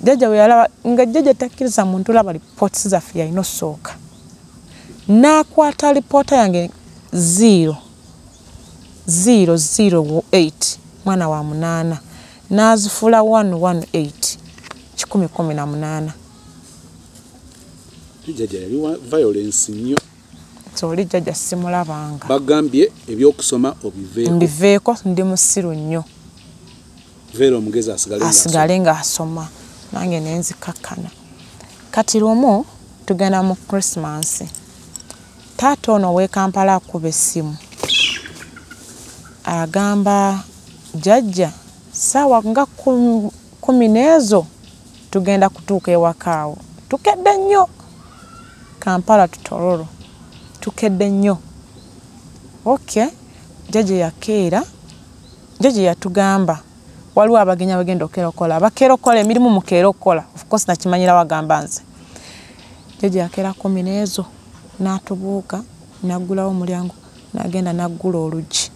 Jjajja bwe yalaba nga jjajja takkiriza muntu laba lipooti zaffe yalina osooka. N'akwata lipoota yange zero zero zero eight mwana wa munaana n'azifuula one one eight kikumi kumi na munaana. Jjajja yali violence nnyo. Oli jjajja simulabanga bagambye ebyokusoma obiveeko. Mbiveeko ndi musiru nnyo. Vero omugezi asigale nga asigale ng'asoma nange nenzikakkana kati lumu tugenda mu krismas taata ono ow'e kampala akuba essimu. Agamba jjajja saawa nga kum- kumi n'ezo tugenda kutuuka ewaka awo. Tukedde nnyo. Kampala tutololo. Tukedde nnyo. Ok jjajja yakeera jjajja yatugamba. Waliwo abagenyi abagenda okeerokola abakeerokola emirimu mukeerokola ofcourse nakimanyira wagamba nze. Jjajja yakeera kumi n'ezo n'atubuuka naggulawo omulyango n'agenda naggula oluggi.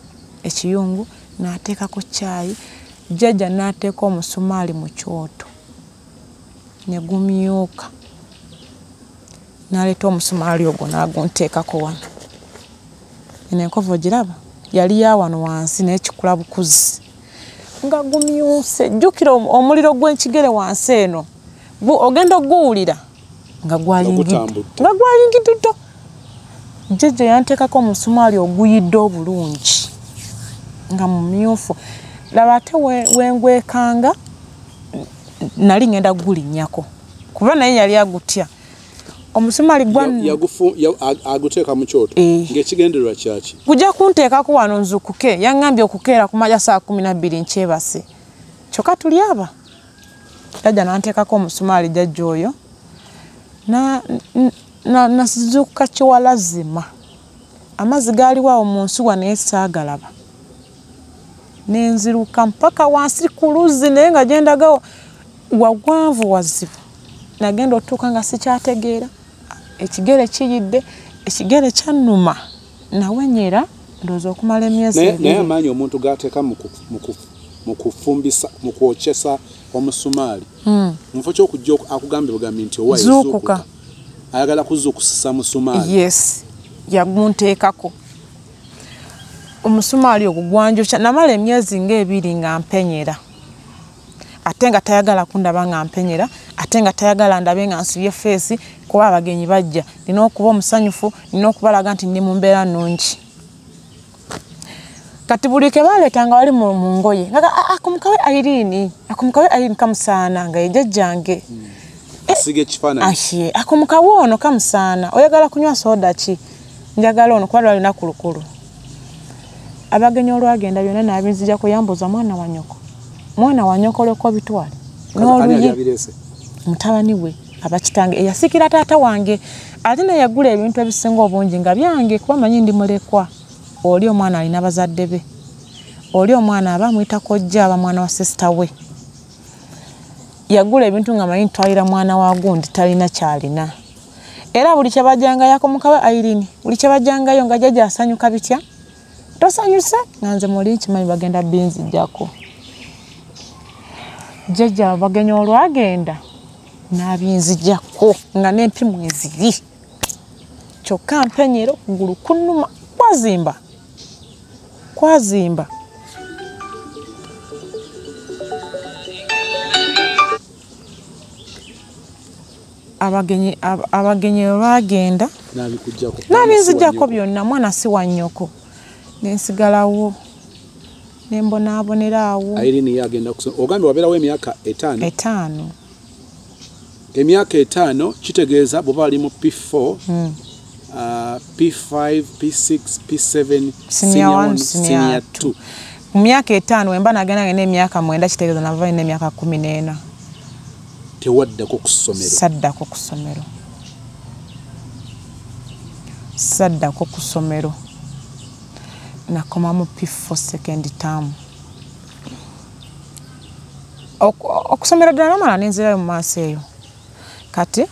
Ekiyungu n'ateekako caayi jjajja n'ateeka omusumaali mu kyoto. Ne gumyuka. N'aleeta omusumaali ogwo n'agunteekako wano. Eno enkovu ogiraba? Yali ya wano wansi naye kikula bukuzi nga gumyuse jjukira om- omuliro gw'ekigere wansi eno. Ogenda oguwulira. Nga gwayingidde. Gutambudde. nga gwayingidduto jjajja yanteekako omusumaali oguyidde obulungi. Nga mumyufu laba ate we- wengwekanga nali ngenda gulinnyako kuba naye yali agutya. Omusumaali gwa Ya- yagufu- ya- ag- aguteeka mu kyoto. Eh. ng'ekigendererwa kyaki? Gujja kunteekako wano nzukuke. Yaŋŋambye okukeera kumaja saa kumi nabbiri nkyebase. Kyokka tuli aba. Jajja nanteekako omusumaali jajja oyo. Na- n- na- nasizuukuka kiwalazima amazzi gaaliwo awo mu nsuwa naye saagalaba nenziruka mpaka wansi ku luzzi naye nga gyendagawo wagwanvu wazibu. Nagenda otuuka nga sikyategeera. Ekigere kiyidde ekigere kyannuma. Nawenyera ndowooza okumala emyezi naye amaanyi omuntu gateeka mu kwokyesa omusumaali. Mm. mufo kyokujja oku- akugambye bugambi nti owa Zuukuka. ayagala kuzuukusisa musumaali. Yes. Yagunteekako omusumaali ogwo gwanjukya namala emyezi ngaebiri nga mpenyera. Ate nga tayagala kundaba nga mpenyera ate nga tayagala ndabe nga nsibye feesi kuba abagenyi bajja. Nina okuba omusanyufu nina okubalaga nti ndi mu mbeera nnungi. Kati buli ke baleetanga wali mu ngoye nga akumukawe airiini akumukawe airiini kamusaana nga yejajjange ashe akomukawo ono kamusaana oyagala kunywa soda ki? Njagala ono kuba lwalina kulukulu abagenyi olwagenda byonna nabinzijako yambuuza mwana wa nyoko. Mwana wa nyoko olyoka bitwale n'oluyi mutabani we abakitange. Eyasikira taata wange ate naye yagula ebintu ebisinga obungi nga byange kuba manyi ndi mulekwa. Oli omwana alina bazadde be. Oli omwana aba amwyita kojja aba mwana wa sisita we. Yagula ebintu nga manyi ntwalira mwana wa gundi talina kyalina. Era buli kyebajjanga yakomukawe airini buli kyebajjangayo nga jjajja asanyuka bitya tosanyuse? Nga nze muli nkimanyi bagenda binzijjako jjajja abagenyi olwagenda? N'abinzijjako nga n'empimu eziri kyokka mpenyera okugulu kunnuma kwazimba. Kwazimba. Abagenyi ab- abagenyi olwagenda? N'abinzijjako byonna mwana si wa nnyoko nensigalawo nembonaabonera awo. Airini yagenda ogambye wabeerawo emyaka etaano? Etaano. Emyaka etaano kitegeeza bw'oba ali mu p4 Mm. uh, p5 p6 p7 Senior one, senior senior 2 mu myaka etaano wemba nagenda nga n'emyaka mwenda kitegeeza nava nina emyaka kumi n'ena tewaddako ku ssomero saddako ku ssomero saddako ku ssomero nakomamu p4 second term. Ok- okusomera ddala namala nenzirayo mu maaso eyo. Kati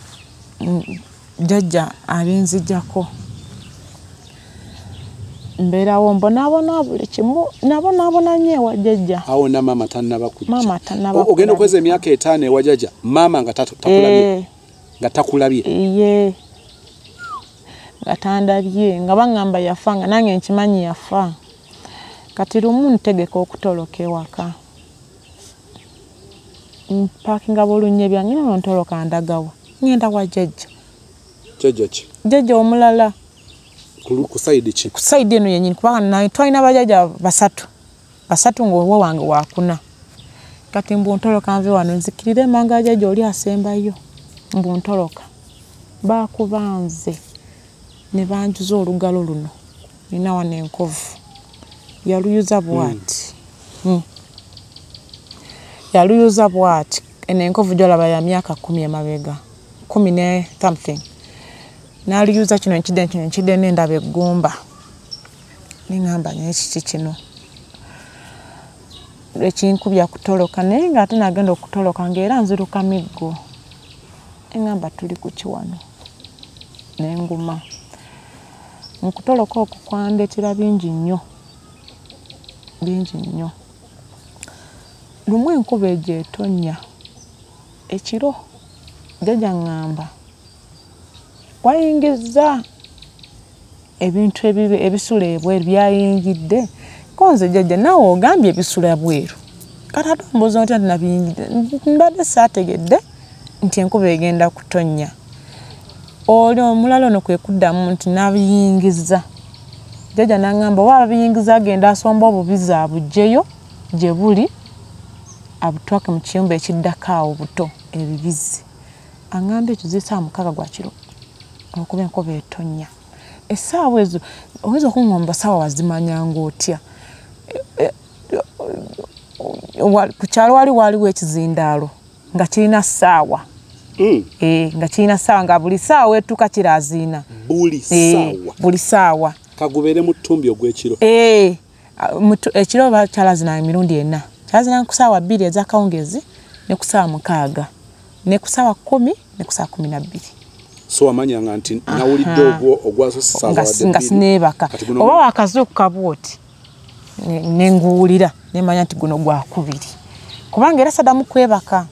jjajja alinzijjako. Mbeerawo mbonaabona buli kimu nabonaabona nnyo ewa jjajja awo na maama tannaba kujja. Maama tannaba O- ogenda okweza emyaka etaano ewa jjajja maama nga takulabye. Eh, nga takulabye. Ye nga tandabye nga baŋŋamba yafa nga nange nkimanyi yafa. Kati lumu ntegeka okutoloka ewaka. Mpakinga bulunye byange nono ntoloka ndagawa. Ŋŋenda wa jjajja. Jjajja ki? Jjajja omulala. Ku- sayidi ki? Ku sayidi eno yenyini kubanga twalina bajjajja basatu. Basatu ngaowe wange wakuna kati mbuntoloka nve wano nzikirire emanga jjajja oli asembayo. Mbuntoloka bakubanze ne banjuza olugalo luno. Nina wano enkovu. Yaluyuza bwati. Mm. yaluyuza bwati. Eno enkovu gyolaba ya myaka kumi emabega. Kumi ne something. N'aluyuza kino ekide kino ekide nendaba eggumba. Neŋŋamba naye kiki kino? Ekinkubya kutoloka naye ng'ate nagenda okutoloka ng'era nziruka miggo. Eŋŋamba tuli ku kiwano nenguma mukutoloka okwo kwandeetera bingi nnyo. Bingi nnyo. Lumu enkuba egyo etonnya ekiro jjajja ŋŋamba wayingiza ebintu ebisula ebweru byayingidde konze jjajja naawe ogambye ebisula bweru. Kati ate ombuuza otya nti nabiyingidde mbadde saategedde nti enkuba egenda kutonnya oli omulala ono kwe kuddamu nti nabiyingiza. Jjajja naŋŋamba oba ababiyingiza agenda asomba obubizi abuggyeyo gye buli abutwake mu kiyumba ekiddako awo buto ebibizi. Aŋŋamba ekyo zisaawa mukaaga gwa kiro okuba enkuba etonnya. Essaawa ezo oyinza okuŋŋomba saawa wazimanyanga otya E- e- ku kyalo wali waaliwo ekizindaalo nga kirina ssaawa nga kirina ssaawa nga buli ssaawa etuuka kiraziina. Buli Eh, saawa. buli ssaawa kagubeere mu ttumbi ogw'ekiro. Eh, ekiro ba kyalazina emirundi ena? Kyalazina ku ssaawa bbiri ezakawungezi ne ku ssaawa mukaaga ne ku ssaawa kkumi ne ku ssaawa kumi na bbiri. So wamanyanga nti nawulidde ogwo ogwaso nga sineebaka. Oba wakazuukuka bwoti ne- nenguwulira nemanya nti guno gwakubiri kubanga era saddamu kwebaka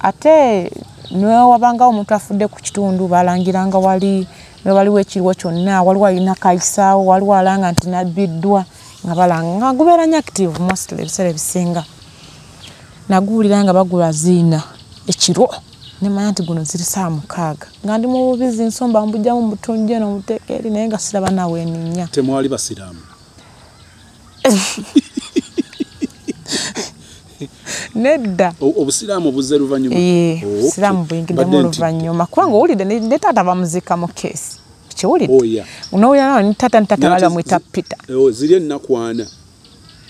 ate newabangawo omuntu afudde ku kitundu balangiranga wali ne waliwo ekiriwo kyonna waliwo alina kayisaawo waliwo alanga nti nabbiddwa nga balanga nga gubeera nyo active mostly ebiseera ebisinga. Naguwulira nga bagulaziina ekiro nemanya nti guno ziri saa mukaaga. Nga ndi mu bubizi nsomba mbujjamu mutunje eno muteeka eri naye nga siraba nawe eninya. Temwali basiraamu nedda. Obusiraamu buzze luvannyuma. Ee, Oh, okay. siramu buyingiddemu oluvannyuma kubanga owulidde ne taata bamuziika mu keesi Oh, kiwulidde yeah. nowulira nawe ni taata ni taata Naate bali bamwita zi- peter. Oh, ziri ennaku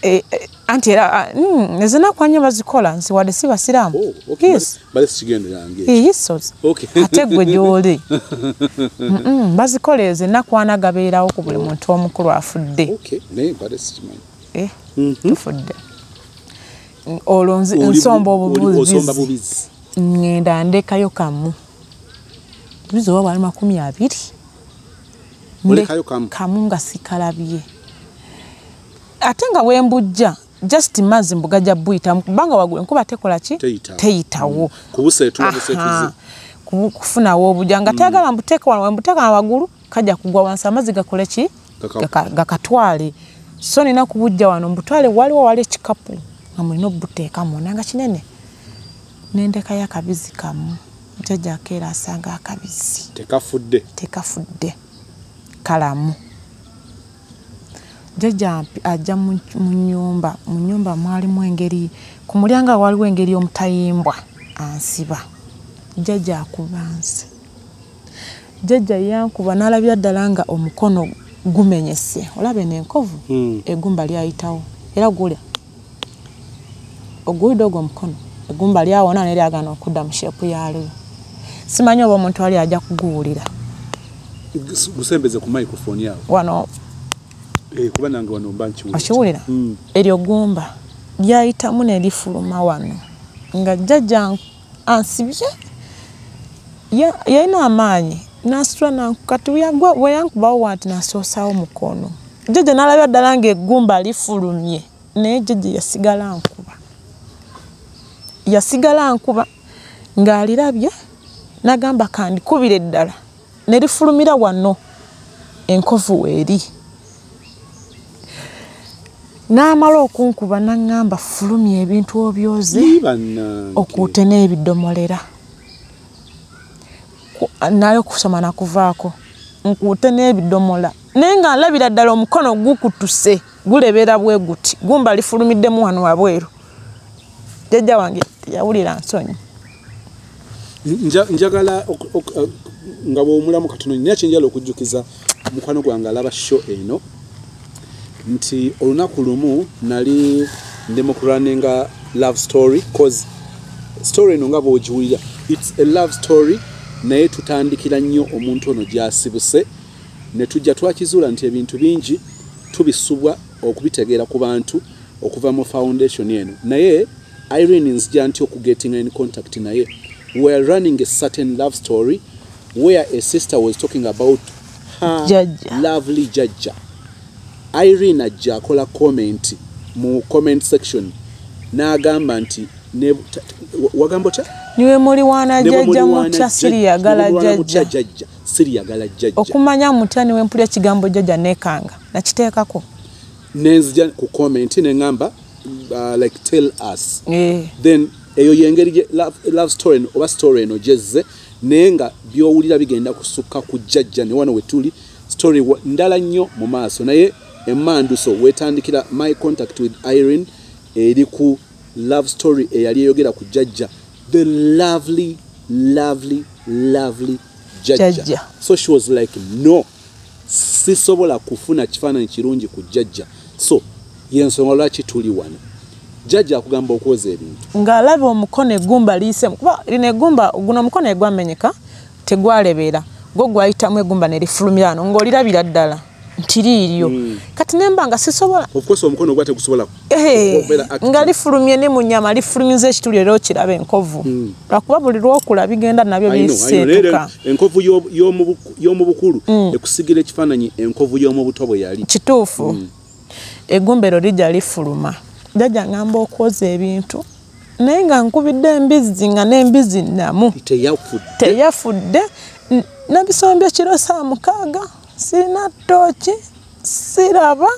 Eh, eh, anti era mm, ezinakwanya bazikola nsi wadde si basiraamu? Oh, okay. yes. Bale sikigendo yange. Yisozi Okay. ate gwe gyoli. Mm-mm, bazikola ezo enakwana gabeerawo ku buli muntu omukulu afudde. Okay, Eh, Mhm. tufudde. Mm, olwo nsomba oli- osomba obubuzi bubizi ŋŋenda ndekayo kamu. Bubizi oba bwali makumi abiri? Kamu? nga sikalabye. Ate nga wembujja just mazzi mbugajja buyitamu kubanga wagulu enkuba tekola ki? Teyitawo. Ku- kufunawo obujja. Nga tayagala mbuteeka wano wembuteeka na waggulu kajja kugwa wansi amazzi gakole ki? Gaka- Gaka- gakatwale. So nina kubujja wano mbutwale waliwo wali ekikapu nga mulina obuteeka munanga kinene? Nendekayo akabizi kamu jjajja akeera asanga akabizi. Tekafudde. Tekafudde. Kalamu. Jjajja ampi- ajja mu nyumba mu nyumba mwalimu engeri ku mulyango awo waliwo engeri omutayimbwa ansiba. Jjajja akuba nsi. Jjajja yankuba n'alabira ddala nga omukono gumenyese. Olaba eno enkovu Hmm. egumba lyayitawo. Era gulya oguwulidde ogwo omukono egumba lyawona neryagana okudda mu sheepu yalyo simanyi oba omuntu ali ajja kuguwulira. Gus- gusembeze ku microphone yawe wano Eh, kuba nange wano mba nkiwulira. Okiwulira? Mm. eryo gumba lyayitamu ne lifuluma wano nga jjajja ansibye. Ya- yalina amaanyi nasitula nankati weyankubawo wanti nasoosawo mukono. Jjajja n'alabya ddala ng'eggumba lifulumye naye jjajja yasigala nkuba yasigala nkuba ng'alirabye n'agamba kandikubira eddala ne lifulumira wano enkovu weeri n'amala okunkuba n'aŋŋamba fulumya ebintu obyoze okuute n'ebidomolera. Naye okusoma nakuvaako nkuute n'ebidomola. Naye nga nlabira ddala omukono gukutuse gulebera bwe guti gumba lifulumiddemu wano wabweru jjajja wange teyawulira nsonyi. Nja- njagala uh, nga bwomulamu katono nina kyenjala okujjukiza mukwano gwange alaba sho eno nti olunaku lumu nali ndi mu kuraninga love story cause story eno nga bwogiwulira its a love story naye tutandikira nnyo omuntu ono gyasibuse ne tujja twakizuula nti ebintu bingi tubisubwa okubitegeera ku bantu okuva mu foundation eno. Naye irene nzija nti okugetinga in contact naye. Weare running a certain love story where a sister was talking about her Jjajja. lovely jajja irene ajja akola comment mu comment section n'agamba nti wagamba otya? Niwe bwe jjajja muliwaana mutya siriyagala jjajja jjajja siriyagala jjajja okumanya mutya niwe mpulya ekigambo jjajja nekanga nakiteekako? Nenzija ku comment neŋŋamba uh, like tell us. Eh, then eyo yengeri love, love story eno oba story eno gyezze naye nga byowulira bigenda kusukka ku jjajja ne wano wetuli story ndala nnyo mu maaso. Naye emanduso wetandikira my contact with irene eri ku love story eyali eyogera ku jjajja. The lovely lovely lovely Jjajja. so she was like no sisobola kufuna kifaananyi kirungi ku jjajja. So yensonga lwaki tuli wano? Jjajja akugamba okwoza ebintu. Ng'alaba omukono eggumba liisemu kuba lino eggumba guno omukono egwamenyeka tegwalebera. Gwo gwayitamu eggumba ne lifulumira wano ng'olirabira ddala nti liiryo. Kati nemba nga sisobola omukono ogwa tegusobola nga lifulumye ne mu nyama lifulumiza ekituli era okiraba enkovu. Lwakuba buli lwokula bigenda nabyo biseetuka enkovu y'o- y'omu buku- y'omu bukulu ekusigira ekifaananyi enkovu y'omu buto bwe yali. Kituufu eggumba ero lijja lifuluma. Jjajja ngamba okwoza ebintu naye nga nkubidde embizzi nga n'embizzi namu teyafudde? Nabisombye kiro saa mukaaga sirina ttooki siraba.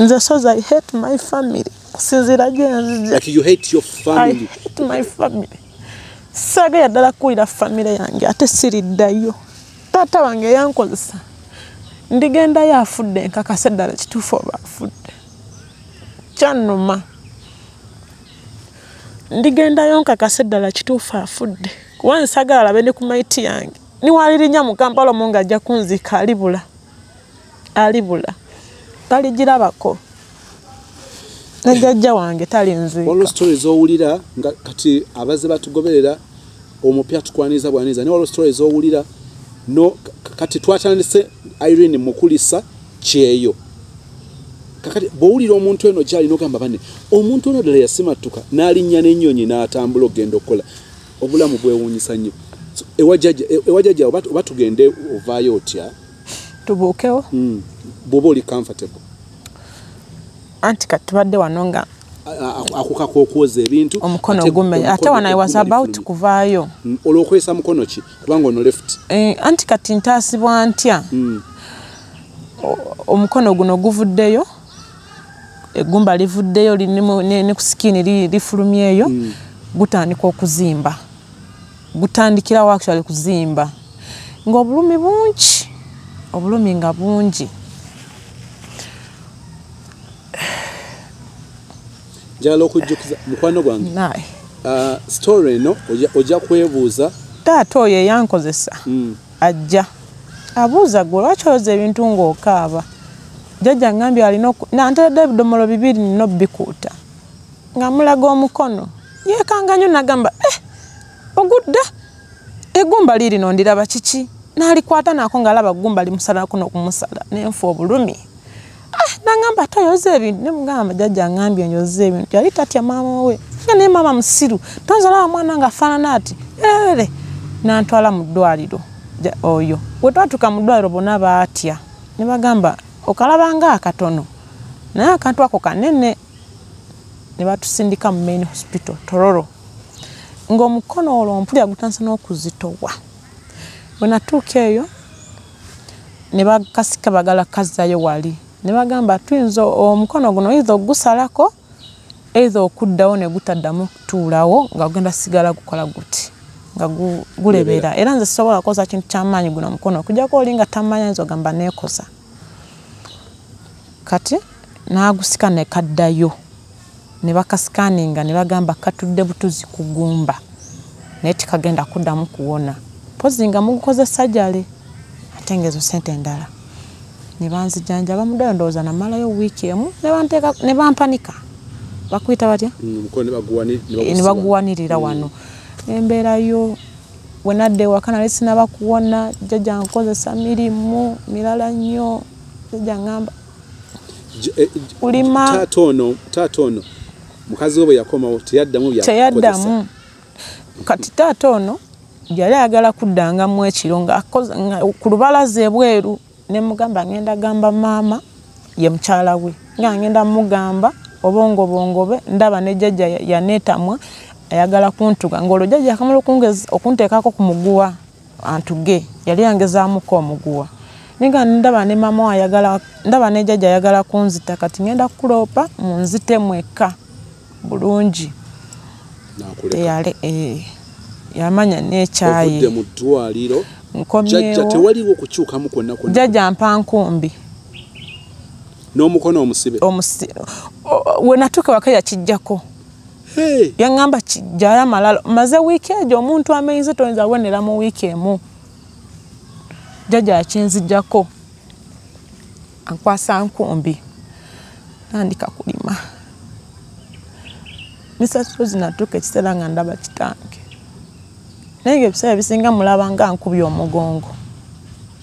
Nze soza i hate my family. Kusinziira gyenzija like you hate your i family hate my family. Saagala ddala kuwulira famire yange ate siriddayo taata wange yankozesa ndigendayo afudde nkakase ddala kituufu oba afudde. Kyannuma ndigendayo nkakase ddala kituufu afudde. Kuba nsagala alabe ne ku maiti yange. Niwalirinya mu kampala omu ng'ajja kunzika alibula alibula. Taligirabako. Ne jjajja wange talinziika. Waliwo story zowulira nga kati abazze batugoberera omupya tukwaniriza bwaniriza. Naye waliwo story zowulira no kati twatandise irene mukulisa kyeyo. Kakati bwowulira omuntu eno gyalina ogamba banne omuntu ono ddala yasimatuka n'alinnya n'ennyonyi n'atambula okgenda okukola obulamu bwewuunyisa nnyo. So, ewa jjajja- e- oba tugende ovaayo otya? Tubuukewo. Mm, bw'oba oli comfortable. Anti kati tubadde wano nga A- a- akuka k'okwoza ebintu omukono ate ogumenya ate i was about kuvaayo. Mm, olwokozesa mukono ki? Kubanga ono left. Eh, anti kati ntaasibwa ntya? Mm. Omukono guno guvuddeyo eggumba livuddeyo ne ku sikini li- lifulumyeyo gutandika okuzimba. Gutandikirawo actually kuzimba. Ng'obulumi bungi obulumi nga bungi njagala okujjukiza mukwano gwange. Uh, story eno ojja- kwebuuza. Taata oyo eyankozesa mm, ajja. Abuuza gwe lwaki oyoza ebintu ng'okaaba? Jjajja ngambye alina nanteredde ebidomolo bibiri nina obikuuta nga mulaga omukono. Yeekanga nnyo nagamba eh, ogudda? Eggumba liirino ndiraba kiki? N'alikwata nako ng'alaba ggumba limusalako n'okumusala nenfa obulumi nagamba toyoza ebintu nemugamba jajja angambye nyoza ebintu yali tatya maama we? Nga naye maama musiru. Tonzalawa mwana nga afaanana ati? Ere nantwala mu ddwaliro oyo. Bwe twatuuka mu ddwaliro bonna baatya. Ne bagamba okalabanga akatono. Naye akantu ako kanene ne batusindika mu main hospital tororo. Ng'omukono olwo mpulya gutandisa n'okuzitowa. Bwe natuuka eyo ne bakasika bagala kazzayo wali ne bagamba tuyinza omukono guno oyinza ogusalako? Eiza okuddawo ne gutaddamu kutuulawo nga gugenda sigala gukola guti nga gu- gulebera era nze sisobola kukoza kintu kyamaanyi guno omukono okujjako oli nga tamanya yinza ogamba neekoza. Kati n'agusika ne kaddayo ne bakasikaninga ne bagamba katudde butuzi kugumba naye tikagenda kuddamu kuwona. Mpozi nga mugukoze sajale ate ngaezo sente endala ne banzijanjaba muddayo ndowooza namalayo wiiki emu ne bampanika. Bakuyita batya? Omukono ne baguwanirira wano. Embeerayo wenadda ewaka nali sinaba kuwona jjajja nkozesa mirimu mirala nnyo jjajja ngamba. Ulima- taata ono taata ono mukazi we bwe yakomawo teyaddamu teyaddamu. Kati taata ono yali ayagala kuddangamu ekiro ku lubalaza ebweru ne mugamba ngenda gamba maama ye mukyala we. Nga ngenda mugamba obongobongobe ndaba ne jjajja ya- yaneetamwa ayagala kuntuga ngaolwo jjajja akamala okungeza- okunteekako ku muguwa antuge yali yangezaamuko omuguwa. Ninga ndaba ne mama ayagala ndaba ne jjajja ayagala kunzita kati ngenda kuloopa munzite mweka bulungi. Teyale eh, yamanya nekyayi mu ddwaliro nkomyewo tewaliwo okukyukamu kwonna kwonna. Jjajja mpa nkumbi. N'omukono omusibe. Omusi o- we natuuka waka yakijjako yaŋŋamba kijjayo amalala maze wiiki egyo omuntu amenyize toyinza wenera mu wiiki emu. Jjajja yakinzijjako ankwasa nkumbi. Nandika kulima. Misasiro zinatuuka ekiseera nga ndaba kitange naye nga ebiseera ebisinga mulaba nga nkubye omugongo.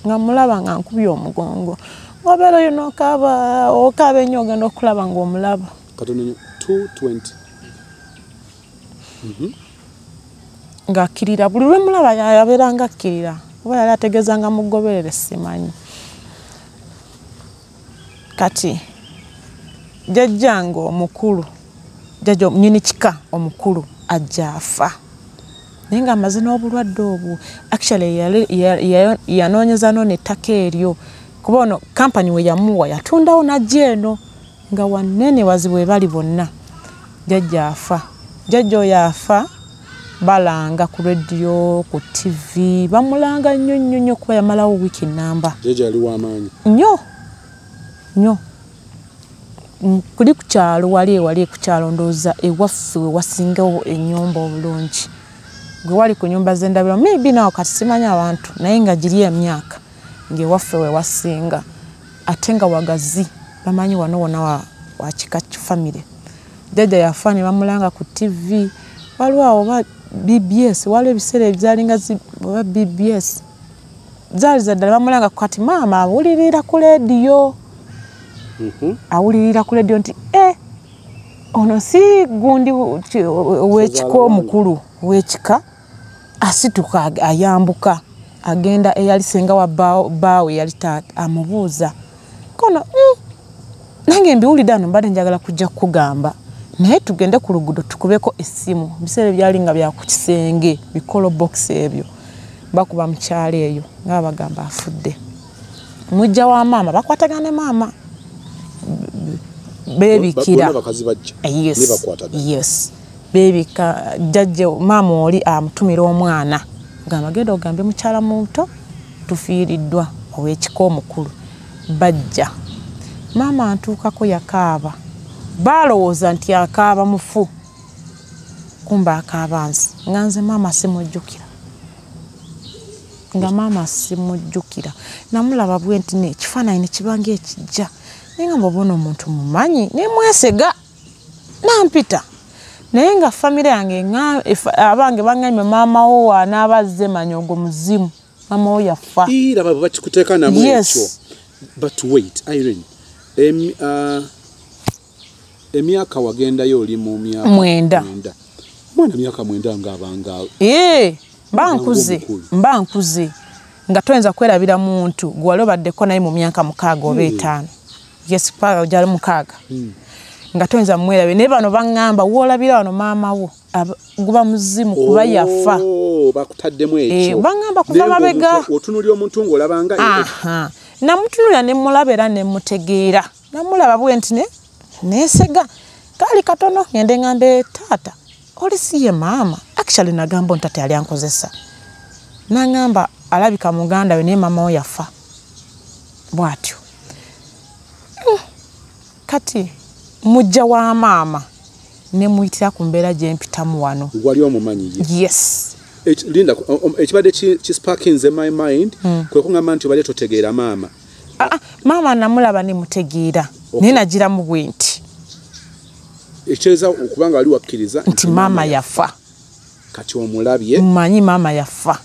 Nga mulaba nga nkubye omugongo. Obeera oyo nokaaba okaaba ennyo ogenda okulaba ngaomulaba 220 ng'akkirira buli lwe mulaba yabeeranga akkirira oba yali ategeezanga mugoberere simanyi. Kati jjajjange omukulu jjajja nyini kika omukulu ajja afa naye ng'amaze n'obulwadde obwo actually yanoonyeza no nettaka eryo. Kuba ono kampani we yamuwa yatundawo najja eno nga wanene wazibu we bali bonna. Jjajja afa. Jjajja oyo afa balanga ku rediyo ku tv bamulanga nnyo nnyo nnyo kuba yamalawo wiiki namba jjajja yali w'amaanyi nnyo. Nnyo. Mm, kuli ku kyalo wali ewali ku kyalo ndowooza ewaffe we wasingawo ennyumba obulungi gwe wali ku nyumba z'endabiro maybe nawo kati simanyi abantu naye nga giri emyaka ngaewaffe we wasinga ate nga wagazi bamanyi wano wona wa, wa kika kifamire jjajja yafa ne bamulanga ku tv waliwo awo oba bbs waliwo ebiseera ebyalinga oba bbs zaali zaddala bamulanga kati maama awulirira ku leediyo Mhm. awulirira ku leediyo nti e ono si gundi ow'ekika Ssezaala omukulu ow'ekika asituka ayambuka agenda eyali senga wa baawe yali amubuuza kono "Mm, nange mbiwulidde ano mbadde njagala kujja kukugamba naye tugende ku luguudo tukubeko essimu biseera ebyali nga bya ku kisenge bikolo bokisi ebyo bakuba mukyalo eyo nga bagamba afudde mujja wa maama bakwatagana ne maama bajja yes, yes. Beebika jjajja maama oli amutumira omwana. Gamba genda ogambe mukyala muto tufiiriddwa ow'ekika omukulu. Bajja. Maama antuukako yakaaba. Baalowooza nti akaaba mufu. Kumba akaaba nze nga nze maama simujjukira. Nga maama simujjukira. Namulaba bwe nti nekifaananyi nekibanga ekijja naye nga mbobona omuntu mumanyi nemwesega nampita naye nga famire yange abange baŋŋambye maama wo wanaabazze manya ogwo muzimu maama wo yafa. Laba bakikuteeka namu ekyo. But wait irene ah, emyaka wagendayo oli mu myaka Mwenda. omwana myaka mwenda ngaabanga ee mba nkuze nga toyinza kwerabira muntu gwewali obaddeko naye mu myaka mukaaga oba etaano. Yes paka gyali mukaaga nga toyinza mwerabira naye bano baŋŋamba woolabira wano maama wo guba muzimu kuba yafa. Oh, bakutaddemu Eh, ekyo baŋŋamba kuva mabega. otunuulira omuntu ng'olabanga aha. Namutunulira nemulaba era nemutegeera namulaba bwe nti ne neesega. Kaali katono ngende ŋŋambe taata oli si ye maama? Actually nagamba ntate yali ankozesa. Naŋŋamba alabika muganda we naye maama we yafa. Bw'atyo. Mm. kati mujja wa maama nemuyitira ku mbeera gye mpitamu wano. Wali omumanyi? Ye yes linda ekibadde ki- kisparkins in my mind? Kwe kuŋŋamba nti obadde totegeera maama. Ah, ah, maama namulaba nemutegeera naye nagiramu bwe nti ekyeza okubanga wali wakkiriza nti maama yafa. Kati omulabye? Mmanyi maama yafa.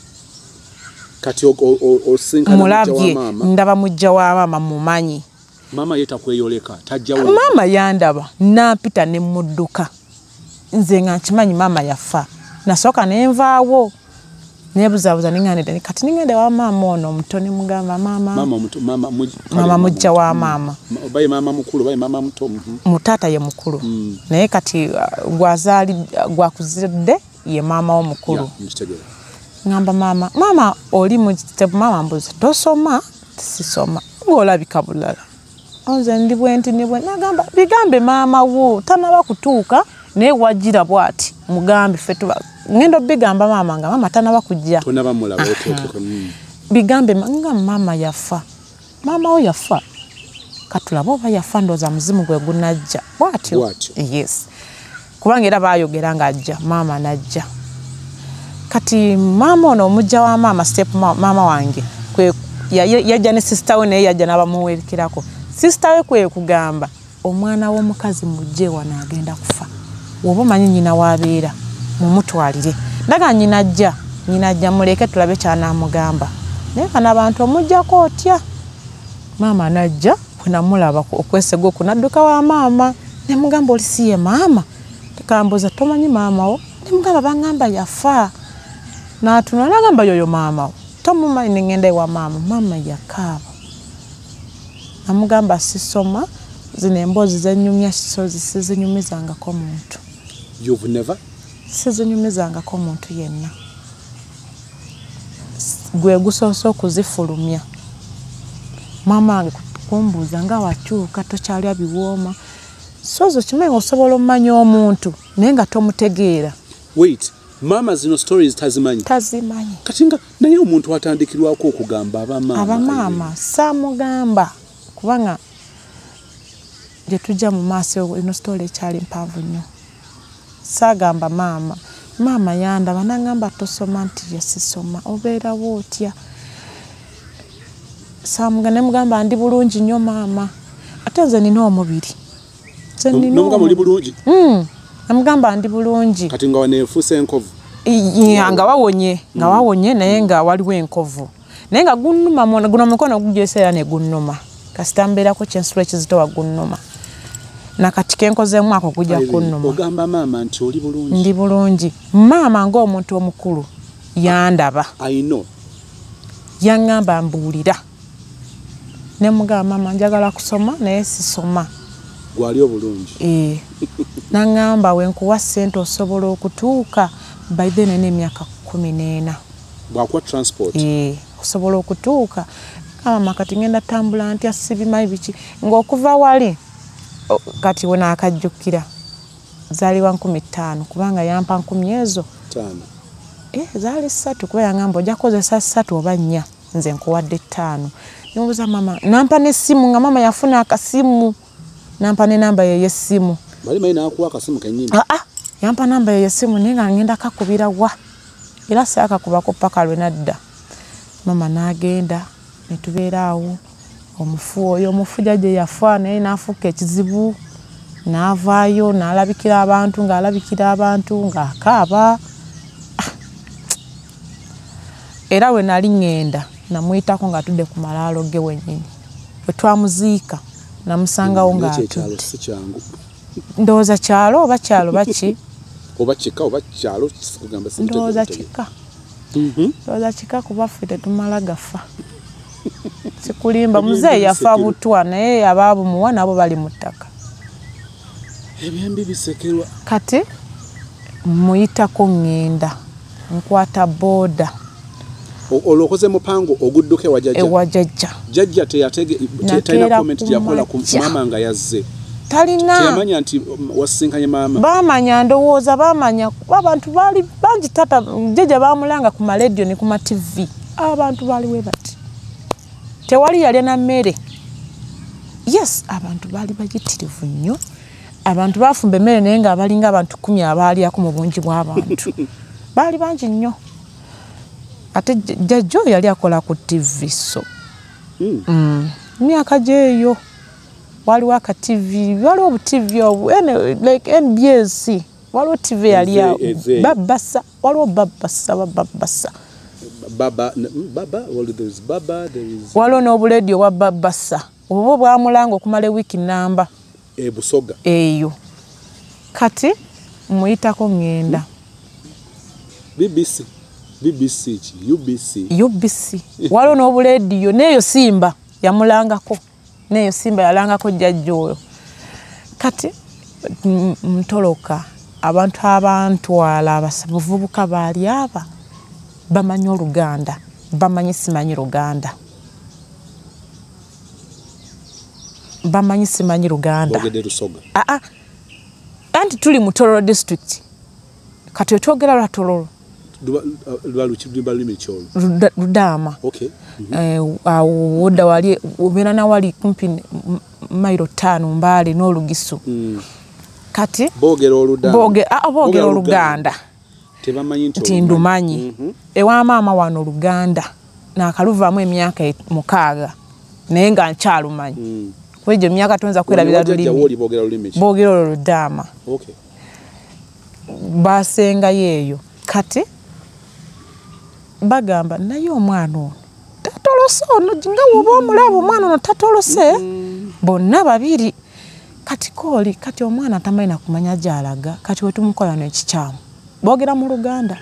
Kati o- o- o- osinkana mujja wa mulabye maama? ndaba mujja wa maama mumanyi maama ye takweyoleka tajjawo maama yandaba nampita ne mudduka. Nze nga nkimanyi maama yafa. Nasooka nenvaawo nebuzabuza niŋŋanira kati niŋŋende wa maama ono omuto nemugamba maama. Maama omuto- maama muj- kale maama mujja wa maama. muto mhm. mutaata ye mukulu. Mm. naye kati uh, gwazaali gwakuzidde ye maama wo mukulu Ya, nkitegeera ŋŋamba maama maama oli mu kitabu maama mbuzi tosoma sisoma ng'olabika bulala nze ndi bwenti ne bwe nagamba bigambe maama wo tanaba kutuuka naye wajjira bw'ati mugambe ffe tuba ŋŋenda obigamba maama nga maama tanaba kujja. Oteekeko mm. bigambe nga maama yafa maama wo yafa katulaba oba yafa ndooza muzimu gwe gunajja bwatyo? Yes. Kubanga era baayogera ng'ajja maama najja. Kati maama ono omujja wa maama step ma- maama wange yajja ne sisita we naye yajja n'abamuwerekerako sisita we kwe kugamba omwana w'omukazi mujje wano agenda kufa. Woba omanyi nyina waabeera mumutwalire. Ndaga nyina ajja nyina ajja muleke tulabe kyanamugamba naye bano abantu omujjako otya? Maama najja bwenamulaba okwesega oku nadduka wa maama. Nemugamba oli si ye maama? Tekambuuza tomanyi maama wo? Nemugamba baŋŋamba yafa. Natunula nagamba yoyo maama wo tomumanyi neŋŋenda ewa maama. Maama yakaaba namugamba sisoma zino emboozi zenyumya kisozi sizinyumizangako muntu. Sizinyumizangako muntu yenna. Gwe gusoose okuzifulumya. Maama wange kumbuuza nga wakyuka tokyalya biwooma sozi okimanyi osobola omumanya omuntu naye nga tomutegeera. Wait maama zino stories tazimanyi? Tazimanyi. Kati nga naye omuntu atandikirwako okugamba abamaama abamaama saamugamba kubanga gye tujja mu maaso eno sitoola ekyali mpanvu nnyo. Saagamba maama maama yandaba nagamba tosoma nti yesisoma obeerawo otya saamuga nemugamba ndi bulungi nnyo maama. Ate nze nina omubiri. Namugamba ndi bulungi. Kati nga waneefuusa enkovu. Nga wawonye nga wawonye naye nga waliwo enkovu. Naye nga gunnuma mwona guno omukono gugyesa ne gunnuma kasita mbeerako kyensula ekizitowa gunnuma nakati kenkozeemu ako Irene, kunnuma. ogamba maama nti oli bulungi? Ndi bulungi. Maama ng'omuntu omukulu yandaba. I know. Yaŋŋamba mbuulira. Nemugamba maama njagala kusoma naye sisoma. Gwali obulungi. Eh, naŋŋamba wenkuwa ssente osobola okutuuka by then ena emyaka kumi n'ena. Bwakuwa transport. Eh, osobola okutuuka kama kati ngenda tambula ntya sibimayi biki ng'okuva wali kati we naakajjukira zaaliwa nkumi ttaano kubanga yampa nkumi ezo. Eh, zaali ssatu kuba yangamba ojja kukozesa ssatu oba nnya nze nkuwadde ttaano. Nimubuuza mama nampa n'essimu nga mama yafuna akasimu. Nampa ne namba ye y'essimu. Bali mayi nakuwa akasimu kenyini aa yampa namba ye y'essimu naye nga ngenda kakubira wa? Era saakakubako paka lwe nadda. Mama n'agenda ne tubeera awo. Omufu oyo omufu jjajja yafa naye n'afuuka ekizibu n'avaayo n'alabikira abantu ng'alabikira abantu ng'akaaba. Era we nali ŋŋenda namuyitako nga tudde ku malaalo ge wennyini. Bwe twamuziika namusangawo ng'atudde ndowooza kyalo oba kyalo baki oba kika oba kyalo ndowooza kika. Ndowooza kika kuba ffe tetumala gafa sikulimba. Muzeeyi yafa butwa naye abaabumuwa nabo bali mu ttaka. Ebyembi bisekerwa. Kati muyitako ŋŋenda nkwata booda. O- olwo okoze mupango ogudduka ewa jjajja ewa jjajja jjajja teyatege te- Nakeera talina komenti gyakola ku maama nga yazze. Talina teyamanya nti um, wasisinkanye maama. Baamanya ndowooza baamanya kuba abantu baali bangi tata jjajja baamulanga ku malediyo ne ku mativi abantu baaliwe bati tewali yalya na mmere. Yes abantu baali bagitirivu nnyo. Abantu baafumba emmere naye nga balinga abantu kumi abaalyako mu bungi bw'abantu baali bangi nnyo. Ate jj- jjajja oyo yali akola ku tivi so. Mm. Mm. myaka gyeyo waliwo akativi waliwo obutivi like nbs waliwo tivi eyali Eze- awo. Babasa waliwo babasa babasa baba baba well, there is baba there is waliwo n'obuledi obwa babasa obwo bwamulanga okumala ewiiki namba e busoga. Eyo. Kati muyitako ŋŋenda. Bbc bbc ki? Ubc ubc waliwo n'obulediyo neeyo simba yamulangako. Neeyo simba yalangako jjajja oyo. Kati ntoloka abantu abantwala abasa buvubuka baali aba bamanyi oluganda bamanyi simanyi luganda. Bamanyi simanyi luganda. Bogedde lusoga. Aa anti tuli mu tororo district. Kati otwogera lwa tororo? Uh, luba luki- luba lulimi ki olwo Luda- ludaama okay Mhm. Eh, awo wodda wali obeera nawali kumpi mairo ttaano mbaale n'olugisu. Mm. kati? Boogera ah, oluganda nti ndumanyi. Mhm. ewa maama wano oluganda naakaluvaamu emyaka mukaaga naye nga nkyalumanyi. Mm. kuba egyo emyaka tonza kwerabira lulimi. boogera olwo ludaama okay. Basengayo eyo kati bagamba naye omwana ono tatolose ono nga woba omulaba omwana ono tatolose? Bonna babiri kati kooli kati omwana tamanyi nakumanya gyalaga kati wetumukola nekikyamu boogera mu luganda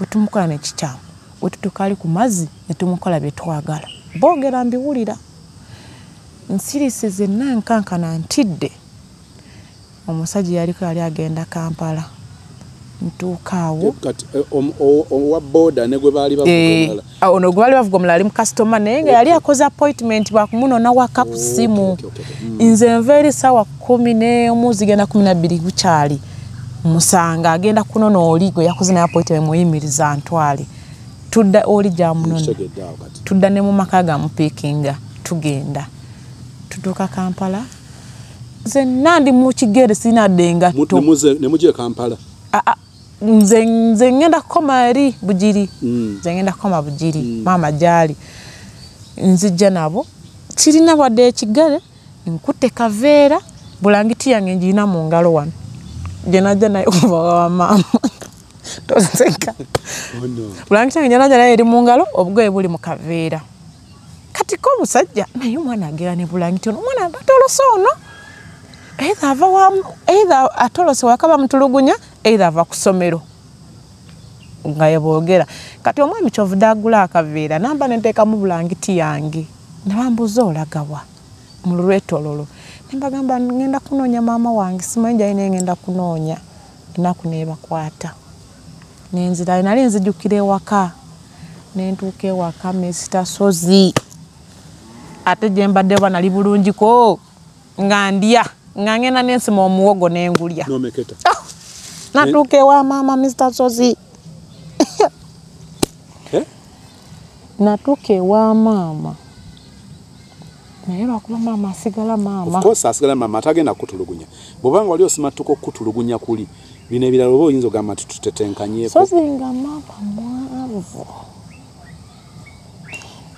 wetumukola nekikyamu wetutuka ali ku mazzi netumukola byetwagala boogera mbiwulira nsirisize nankankana ntidde. Omusajja yaliko yali agenda kampala ntuukaawo kati eh, om- o- owa booda ne gwe baali bavuga omulala? ono gwe bali bavuga omulala ali mu kasitoma naye nga yali akoze appointment bakumunona waka ku simu okay, okay, okay. nze nva eri saawa kumi n'omu zigenda kumi nabbiri bukyali musanga agenda kunona oli gwe yakoze naye appointment muyimiriza ntwale tudda oli gyamunona tudda ne mu maka gamupiikinga tugenda. Tutuuka kampala. Zenna ndi mu kigere sinadde Mu- engatto ne muze- ne mujja e kampala? Ah, ah, nze nze ngenda kukoma eri bugiri. Mm. nze ngenda kukoma bugiri maama gyali nzijja nabo. Kirina wadde ekigere nkutte kaveera. Bulangiti yange ngirina mu ngalo wano gye najja naye kuva wa maama. Tozeka yange gye najja naye eri mu ngalo obugoye buli mu kaveera. Kati ko omusajja naye omwana agera ne bulangiti ono omwana atolose ono? Eitha ava wa eitha atolose waka bamutulugunya eitha ava ku ssomero. Nga yeboogera kati omwami kyovudde agula akaveera namba nenteekamu bulangiti yange. Nebambuuza olagawa mu lwetololo nembagamba ngenda kunoonya maama wange simanyi gyali naye ngenda kunoonya enaku nebakwata. Nenzirayo nali nzijukira ewaka nentuuka ewaka mesita sozi ate gye mbadde oba nali bulungiko nga ndya nga ngenda nensima omuwogo nengulya Ah! natuuka ewa maama mr sozi Eh? natuuka ewa maama naye lwakuba maama asigala maama. Of course asigala mama atagenda kutulugunya. Bwobanga wali osimatuka okutulugunya kuli bino ebirala oba oyinza ogamba nti tutetenkanyeko? Sozi nga maama mwavu.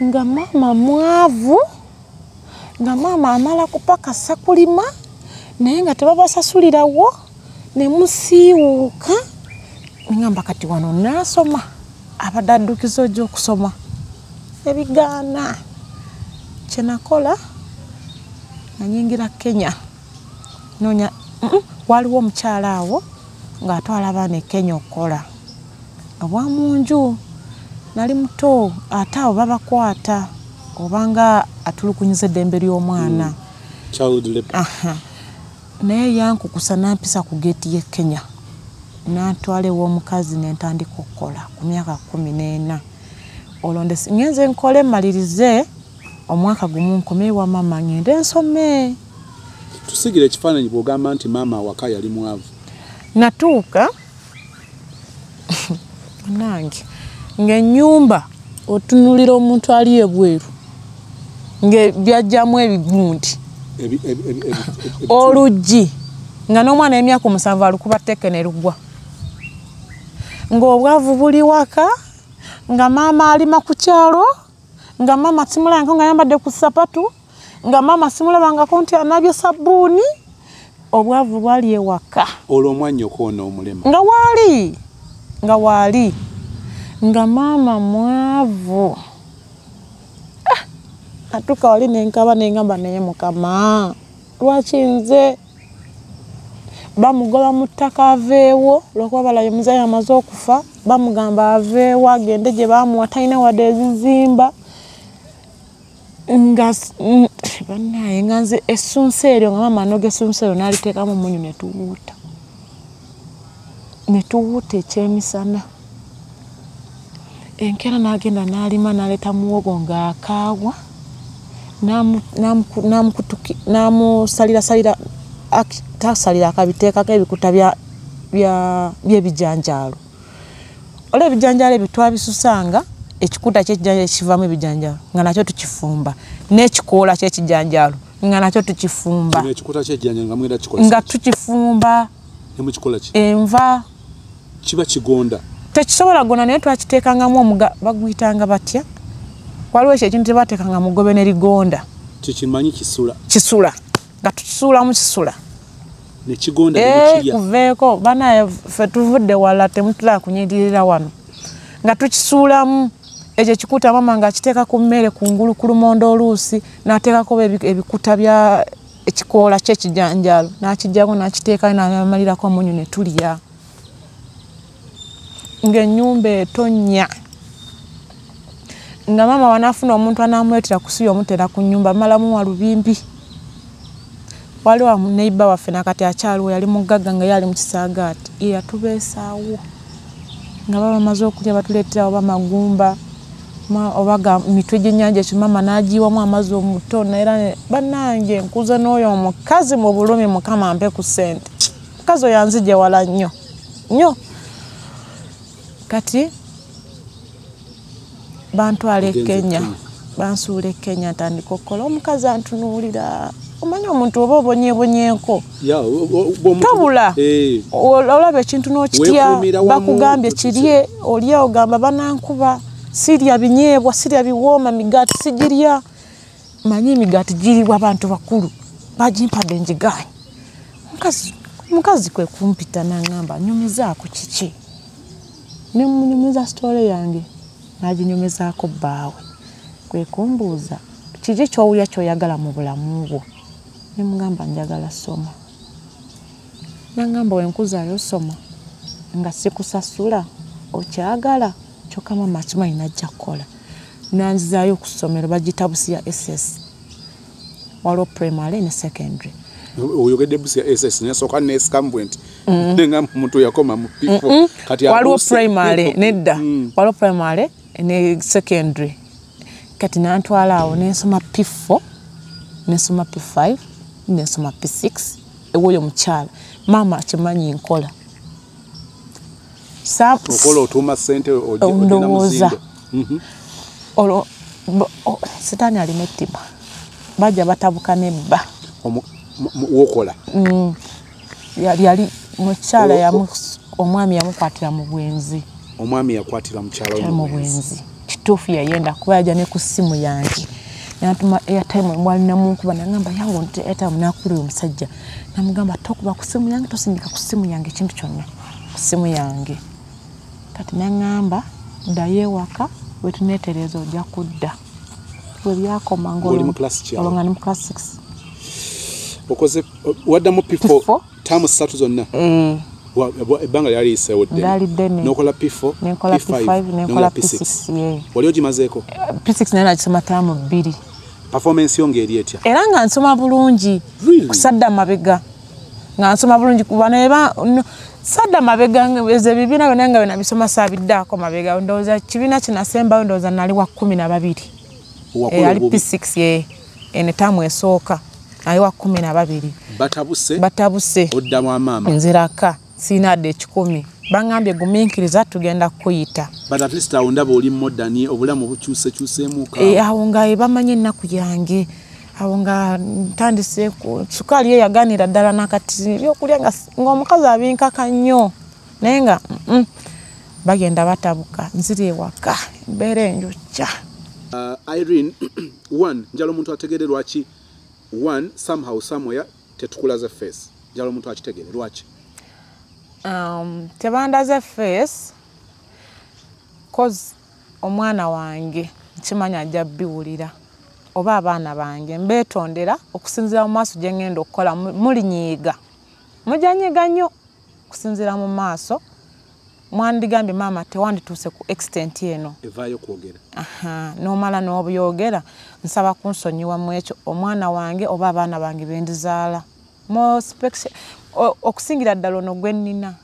Nga maama mwavu nga maama amala kupakasa kulima naye nga tebabasasulirawo nemusiiwuuka ngamba kati wano nasoma abadde addukiza ojja okusoma. Ebigaana kyenakola nanyingira kenya. Nonya mm, waliwo omukyala awo ng'atwala abaana e kenya okukola obwa munju nali muto ate abo babakwata obanga atulukunyiza eddembe ly'omwana. Aha. Naye yankukusa nampisa ku geeti y'e kenya. Nantwala ew'omukazi nentandika okukola ku myaka kumi n'ena. Olwo ngenze nkole mmalirize omwaka gumu nkome ewa mama ngende nsome. Tusigira ekifaananyi bw'ogamba nti maama awaka yali mwavu. Natuuka nange ng'ennyumba otunulira omuntu ali ebweru ngabyajjamu ebigundi Ebi- ebi- ebi- ebi- ebi- oluggi nga n'omwana w'emyaka omusanvu alukuba tteke ne lugwa. Ng'obwavu buli waka nga maama alima ku kyalo nga maama simulabangako nga ayambadde ku sapatu nga maama simulabangako nti anabye sabbuuni obwavu bwali ewaka. Olwo omwannyoko ono omulema. Nga waali nga waali nga maama mwavu. Ah, natuka wali nenkaba nengamba naye mukama. Lwaki nze? Bamugoba mu ttaka aveewo lwokuba balabye muzayi amaze okufa bamugamba aveewo agende gye bamuwa talina wadde ezizimba nga bannaye nga nze essunsa eryo nga maama anoga essunsa eryo n'aliteekamu omunyu netuwuuta netuwuuta ekyemisana. Enkeera n'agenda n'alima n'aleeta muwogo n'amukutuki- n'amusalirasalira tasalira akabiteekako ebikuta by'ebijanjaalo. Olwa ebijanjaalo ebyo twabisusanga ekikuta kyekijanjaalo ekivaamu ebijanjaalo nga nakyo tukifumba. N'ekikoola kyekijanjaalo nga nakyo tukifumba. Nga tukifumba. Enva. Kiba kigonda. Tekisobola gona naye twakiteekangamu omuga baguyitanga batya? Waliwo ekyo ekintu tebateekanga mugobe ne ligonda. Kikimanyi kisula. Kisula. Nga tukisuulamu kisula. Eh, kuveeko. Banaye ffe tuvudde wala temutulaa kunyiririra wano. Nga tukisuulamu ekyo ekikuta mama ngaakiteeka ku mmere kungulu ku lumonde oluusi n'ateekako ebi- ebikuta bya ekikoola kyekijanjaalo n'akijjako n'akiteeka n'amalirako omunyu ne tulya. Ng'ennyumba etonnya. Nga maama wanaafuna omuntu anaamuleetera kusuya omutera ku nnyumba malamu wa lubimbi. Waliwo neiba waffe nakati akyaliwo yali mugagga nga ye ali mu kisaagaati ye yatubeesaawo. Nga baba bamaze okulya batuleetera oba magumba ma- oba mitwe gy'ennyanja ekyo mama n'agiwamu amazzi omuto era ne- bannange nkuze n'oyo omukazi mu bulumi mukama mpe ku ssente mukazi oyo anzije wala nnyo nnyo kati bantwala e kenya. bansuula e kenya ntandika okukola omukazi antunuulira omanyi omuntu oba obonyebonyeeko Tobula. Eh, Ol- olaba ekintu n'okitya bakugambye kirye olya ogamba banankuba sirya binyeebwa sirya biwooma migaati sigirya. Manyi emigaati giriwa abantu bakulu bagimpadde njiganye Omukazi- omukazi kwe kumpita naŋŋamba nyumizaako kiki? Ne munyumiza sitole yange naginyumizaako bbaawe. Kwe kumbuuza kiki kyowulya kyoyagala mu bulamu bwo? Ne mugamba njagala soma. Nangamba wenkuzaayo soma nga sikusasula okyagala kyokka mama akimanyi najja kukola. Nanzizaayo ku ssomero bagiyita busi ya ss waliwo primary ne secondary. Oyogedde busi ya ss nesooka nesikamu nti nenga muntu yakoma mu pifo kati waliwo primary nedda. Mm. waliwo primary ne secondary. Kati nantwala awo nensoma p4 nensoma p5 nensoma p6 ewoyo mukyala maama akimanyi nkola okola otuuma sente oje- ogenda Ndowooza. Mhm. olwo sitaani alina ettima? Bajja batabuka nebba. Wokola? Mm. yali mukyala omwami yamukwatira mu bwenzi. Omwami yakwatira mukyala mu bwenzi. kituufu yayenda kuba yajja ne ku ssimu yange. Natuma airtime mwalinamunkuba nagamba yange onte airtime nakulira omusajja namugamba tokuba ku ssimu yange tosindika ku ssimu yange ekintu kyonna. Ku ssimu yange kati naŋŋamba ddayo ewaka wetuneetereza ojja kudda. Bwe byakoma Ng'oli mu class ki awo? olwo nga ni mu class six. Okoze waddamu pifo Pifo. taamu ssatu zonna. Wa- ebbanga lyali liyiseewo ddene. N'okola p4 nenkola P5, p5 nenkola n'okola p6 p6 ye wali ogimazeeko? P6 naye nagisoma taamu bbiri. Performance yo ng'eri etya? Era nga nsoma bulungi kusadda mabega. Nga nsoma bulungi kuba neba no- sadda mabega nga- ezo ebibiina byonna nga byenabisoma saabiddaako mabega ndowooza kibiina kinasembayo ndowooza nali wa kumi na babiri. Eh, ali obubi. p6 ye ene taamu esooka ali wa kumi na babiri. Batabuse? Batabuse. Oddamu amaama? Nziraka siina adde ekikumi. Baŋŋambye gumiikiriza tugenda kuyita but at least awo ndaba oli modani obulamu bukyusekyusemuka Eh, awo nga bamanyi ennaku yange awo nga ntandise ku sukaali ye yaganira ddala nakati ebyokulya nga s- ng'omukazi abinkaka nnyo naye nga bagenda batabuka nziri ewaka embeera enjokya Uh, irene one njala omuntu ategere lwaki? One somehow somewhere tetukulaze face. Njala omuntu akitegere lwaki? Um, tebandaze face cause omwana wange nkimanya ajja biwulira oba abaana bange mbeetondera okusinziira mu maaso gye ngenda okukola mu- mulinyiiga. Mujanyiga nnyo okusinziira mu maaso. Mwandigambye maama tewandituuse ku extent eno. N'omala n'obuyogera nsaba kunsonyiwa mu ekyo. Omwana wange oba abaana bange bendizaala okusingira ddala ono gwe nnina.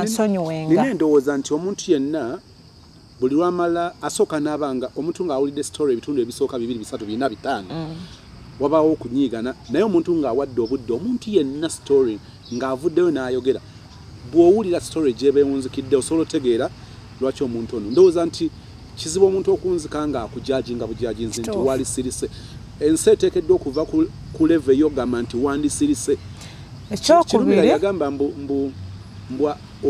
Ansonyiwenga. nina endowooza nti omuntu yenna buli lwamala asooka n'abanga omuntu ng'awulidde story ebitundu ebisooka bibiri bisatu birina bitaano wabaawo okunyiigana. Naye omuntu ng'awadde obudde omuntu yenna story ng'avuddeyo n'ayogera bw'owulira story gyebewunzikidde osobola otegeera lwaki omuntu ono? Ndowooza nti kizibu omuntu okunzika ng'akujaji nga bujajinzi nti wali sirise ensi eteekeddwa okuva ku- leve eyogamba nti wandisirise ekyokubiri yagamba mbu, mbu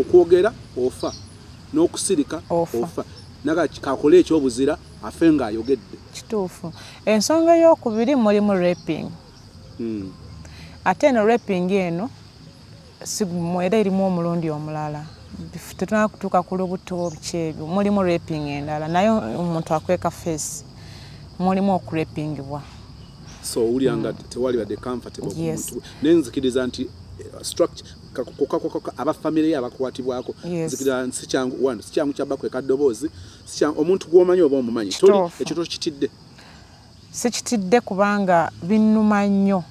okwogera ofa. N'okusirika Ofa. Naga kakole ekyobuzira afe ng'ayogedde. Kituufu. Ensonga eyokubiri mulimu raping. Mm. ate eno raping eno era erimu omulundi omulala. Tetunaba kutuuka ku lubuto biki ebyo mulimu raping endala. Naye omuntu akweka face mulimu okurapingibwa. So owulira nga tewali badde comfortable ku muntu. Naye nzikiriza nti eh, structure kokakokaka abafamire ye abakwatibwako nti si kyangu one si kyangu kyabakweka ddoboozi si kyangu- omuntu gw'omanyi oba omumanyi toli ekyo tokitidde. Sikitidde kubanga binnuma nnyo.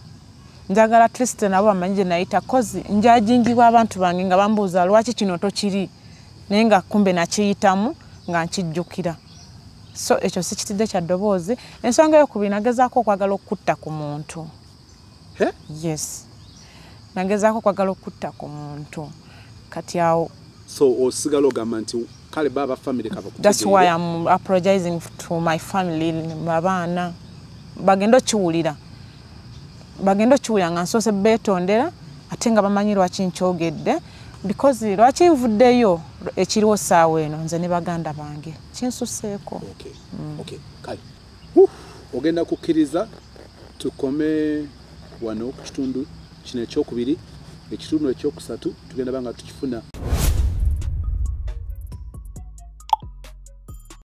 Njagala trisite nabo bamanyi gye nayita kozi njajingibwa abantu bange nga bambuuza lwaki kino tokiri? Naye nga kumbe nakiyitamu nga nkijjukira. So ekyo sikitidde kya ddoboozi. Ensonga eyokubiri nagezaako okwagala okutta ku muntu. Yes nagezaako okwagala okutta ku muntu. Kati awo so osigala ogamba nti kale ba abafamire thats why I'm apologizing to my family abaana bagenda okiwulira. Bagenda okiwulira nga nsoose beetondera ate nga bamanyi lwaki nkyogedde because lwaki nvuddeyo ekiriwo saawa eno nze ne baganda bange. Kinsuseeko. Okay. Okay. kale. Ogenda kukkiriza tukome wano ku kitundu kino ekyokubiri ekitundu ekyokusatu tugenda banga tukifuna